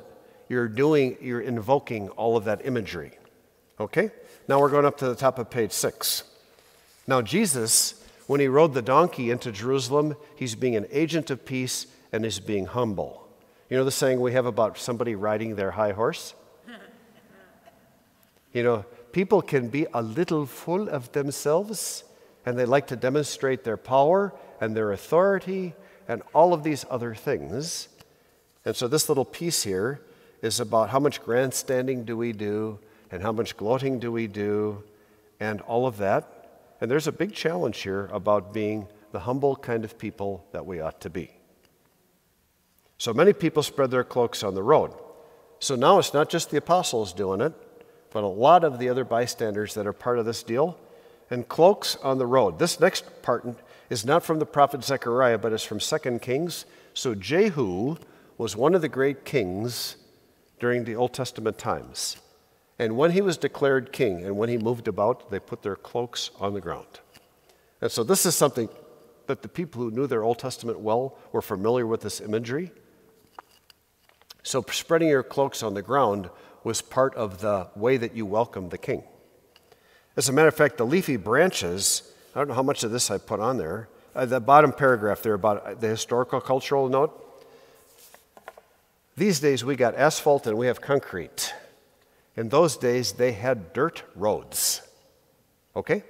you're doing, you're invoking all of that imagery. Okay? Now we're going up to the top of page six. Now, Jesus, when he rode the donkey into Jerusalem, he's being an agent of peace and he's being humble. You know the saying we have about somebody riding their high horse? You know, people can be a little full of themselves and they like to demonstrate their power and their authority and all of these other things. And so this little piece here is about how much grandstanding do we do and how much gloating do we do and all of that. And there's a big challenge here about being the humble kind of people that we ought to be. So many people spread their cloaks on the road. So now it's not just the apostles doing it, but a lot of the other bystanders that are part of this deal and cloaks on the road. This next part is not from the prophet Zechariah, but it's from 2 Kings. So Jehu was one of the great kings during the Old Testament times. And when he was declared king and when he moved about, they put their cloaks on the ground. And so this is something that the people who knew their Old Testament well were familiar with this imagery. So spreading your cloaks on the ground was part of the way that you welcomed the king. As a matter of fact, the leafy branches, I don't know how much of this I put on there, uh, the bottom paragraph there about uh, the historical cultural note. These days we got asphalt and we have concrete. In those days they had dirt roads. Okay?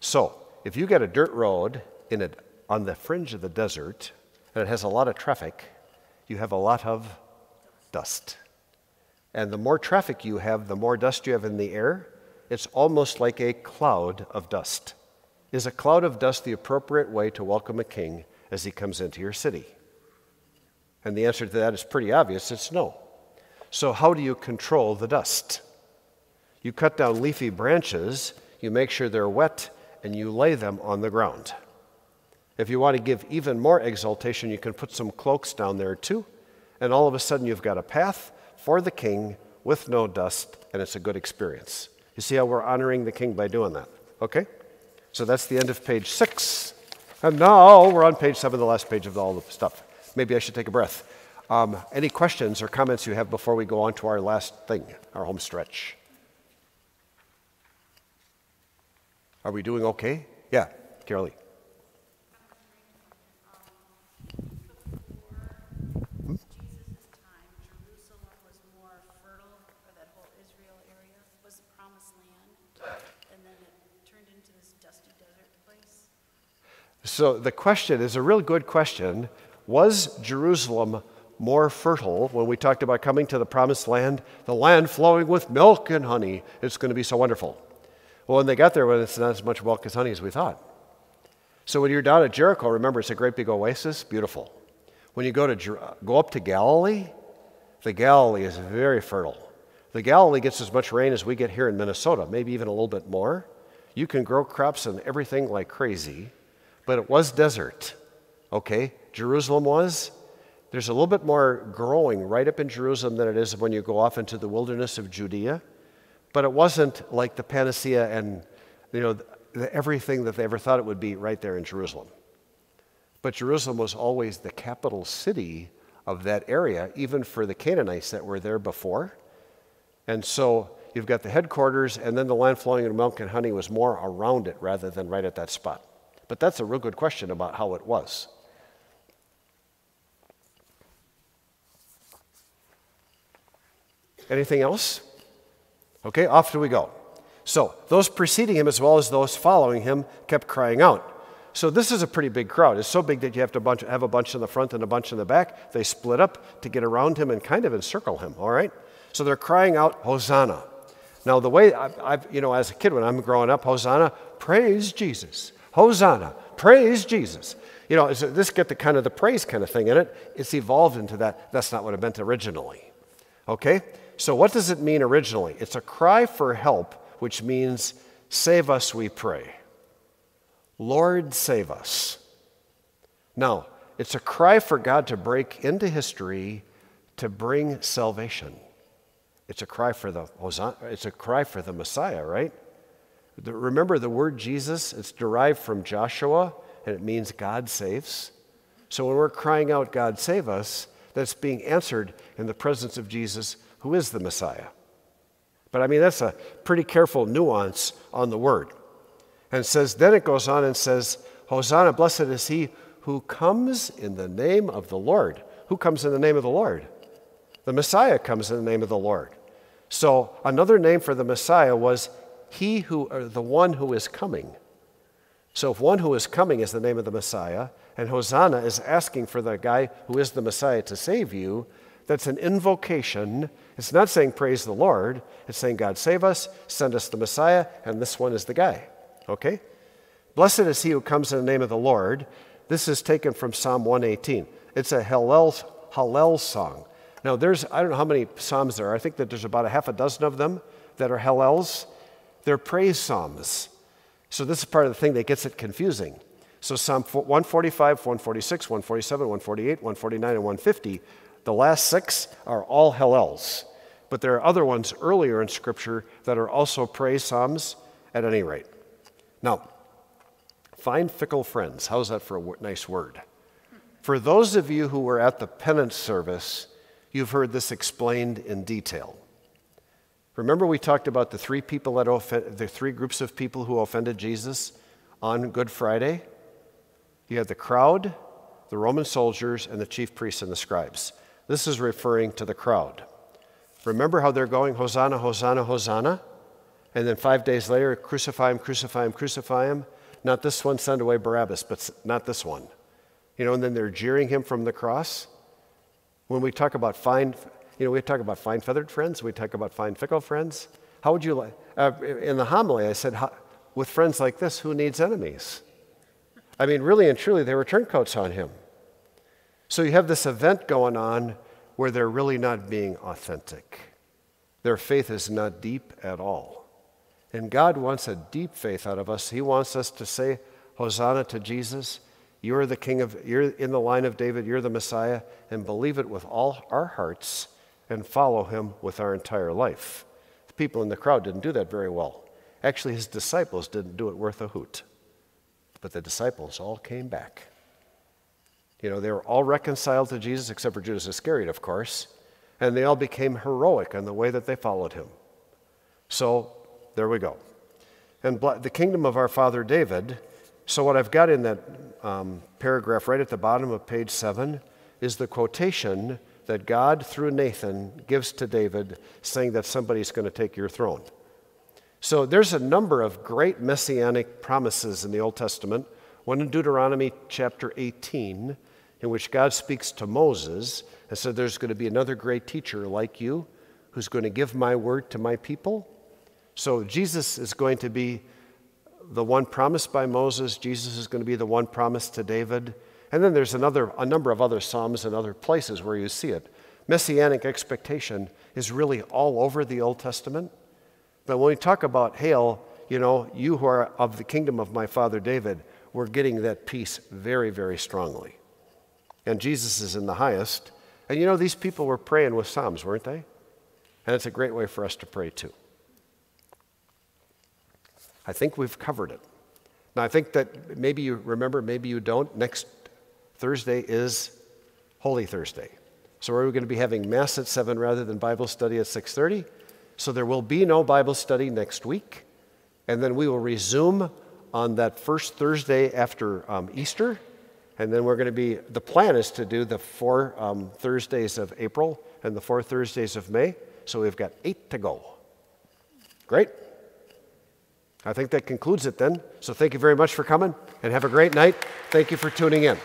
So, if you get a dirt road in a, on the fringe of the desert and it has a lot of traffic, you have a lot of dust. And the more traffic you have, the more dust you have in the air. It's almost like a cloud of dust. Is a cloud of dust the appropriate way to welcome a king as he comes into your city? And the answer to that is pretty obvious it's no. So, how do you control the dust? You cut down leafy branches, you make sure they're wet, and you lay them on the ground. If you want to give even more exaltation, you can put some cloaks down there too, and all of a sudden you've got a path for the king with no dust, and it's a good experience. You see how we're honoring the king by doing that? Okay? So that's the end of page six. And now we're on page seven, the last page of all the stuff. Maybe I should take a breath. Um, any questions or comments you have before we go on to our last thing, our home stretch? Are we doing okay? Yeah, Carolee. Jesus' time, Jerusalem was more fertile, or that whole Israel area was the promised land, and then it turned into this dusty desert place. So the question is a real good question. Was Jerusalem more fertile when we talked about coming to the promised land, the land flowing with milk and honey? It's going to be so wonderful. Well, when they got there, well, it's not as much milk as honey as we thought. So when you're down at Jericho, remember it's a great big oasis, beautiful. When you go to go up to Galilee, the Galilee is very fertile. The Galilee gets as much rain as we get here in Minnesota, maybe even a little bit more. You can grow crops and everything like crazy, but it was desert. Okay, Jerusalem was. There's a little bit more growing right up in Jerusalem than it is when you go off into the wilderness of Judea, but it wasn't like the panacea and you know the, everything that they ever thought it would be right there in Jerusalem. But Jerusalem was always the capital city of that area, even for the Canaanites that were there before. And so you've got the headquarters, and then the land flowing in milk and honey was more around it rather than right at that spot. But that's a real good question about how it was. Anything else? Okay, off do we go. So, those preceding him as well as those following him kept crying out. So, this is a pretty big crowd. It's so big that you have to bunch, have a bunch in the front and a bunch in the back. They split up to get around him and kind of encircle him, all right? So, they're crying out, Hosanna. Now, the way I've, I've, you know, as a kid when I'm growing up, Hosanna, praise Jesus. Hosanna, praise Jesus. You know, this get the kind of the praise kind of thing in it. It's evolved into that. That's not what it meant originally. Okay? So, what does it mean originally? It's a cry for help, which means, Save us, we pray. Lord, save us. Now, it's a cry for God to break into history to bring salvation. It's a cry for the Hosanna, it's a cry for the Messiah, right? Remember the word Jesus, it's derived from Joshua and it means God saves. So when we're crying out God save us, that's being answered in the presence of Jesus who is the Messiah. But I mean, that's a pretty careful nuance on the word. And says, then it goes on and says, Hosanna, blessed is he who comes in the name of the Lord. Who comes in the name of the Lord? The Messiah comes in the name of the Lord. So another name for the Messiah was he who, the one who is coming. So if one who is coming is the name of the Messiah, and Hosanna is asking for the guy who is the Messiah to save you, that's an invocation. It's not saying praise the Lord, it's saying God save us, send us the Messiah, and this one is the guy. Okay? Blessed is he who comes in the name of the Lord. This is taken from Psalm 118. It's a Hallel, Hallel song. Now, there's, I don't know how many Psalms there are. I think that there's about a half a dozen of them that are Hallels. They're praise Psalms. So, this is part of the thing that gets it confusing. So, Psalm 145, 146, 147, 148, 149, and 150 the last six are all Hallels, but there are other ones earlier in Scripture that are also praise psalms at any rate. Now, find fickle friends. How's that for a nice word? For those of you who were at the penance service, you've heard this explained in detail. Remember, we talked about the three people that offend, the three groups of people who offended Jesus on Good Friday? You had the crowd, the Roman soldiers, and the chief priests and the scribes. This is referring to the crowd. Remember how they're going, Hosanna, Hosanna, Hosanna? And then five days later, crucify him, crucify him, crucify him. Not this one, send away Barabbas, but not this one. You know, and then they're jeering him from the cross. When we talk about fine, you know, we talk about fine feathered friends, we talk about fine fickle friends. How would you like, uh, in the homily, I said, with friends like this, who needs enemies? I mean, really and truly, they were turncoats on him. So you have this event going on where they're really not being authentic. Their faith is not deep at all. And God wants a deep faith out of us. He wants us to say, Hosanna to Jesus. You're the king of, you're in the line of David, you're the Messiah, and believe it with all our hearts and follow him with our entire life. The people in the crowd didn't do that very well. Actually, his disciples didn't do it worth a hoot. But the disciples all came back. You know, they were all reconciled to Jesus, except for Judas Iscariot, of course, and they all became heroic in the way that they followed him. So there we go. And the kingdom of our father David. So, what I've got in that um, paragraph right at the bottom of page seven is the quotation that God, through Nathan, gives to David, saying that somebody's going to take your throne. So, there's a number of great messianic promises in the Old Testament. One in Deuteronomy chapter 18, in which God speaks to Moses and said, There's going to be another great teacher like you who's going to give my word to my people. So Jesus is going to be the one promised by Moses. Jesus is going to be the one promised to David. And then there's another, a number of other Psalms and other places where you see it. Messianic expectation is really all over the Old Testament. But when we talk about hail, you know, you who are of the kingdom of my father David, we're getting that peace very, very strongly. And Jesus is in the highest. And you know, these people were praying with Psalms, weren't they? And it's a great way for us to pray too. I think we've covered it. Now, I think that maybe you remember, maybe you don't. Next Thursday is Holy Thursday. So we're going to be having Mass at 7 rather than Bible study at 6.30. So there will be no Bible study next week. And then we will resume on that first Thursday after um, Easter. And then we're going to be, the plan is to do the four um, Thursdays of April and the four Thursdays of May. So we've got eight to go. Great. I think that concludes it then. So thank you very much for coming and have a great night. Thank you for tuning in.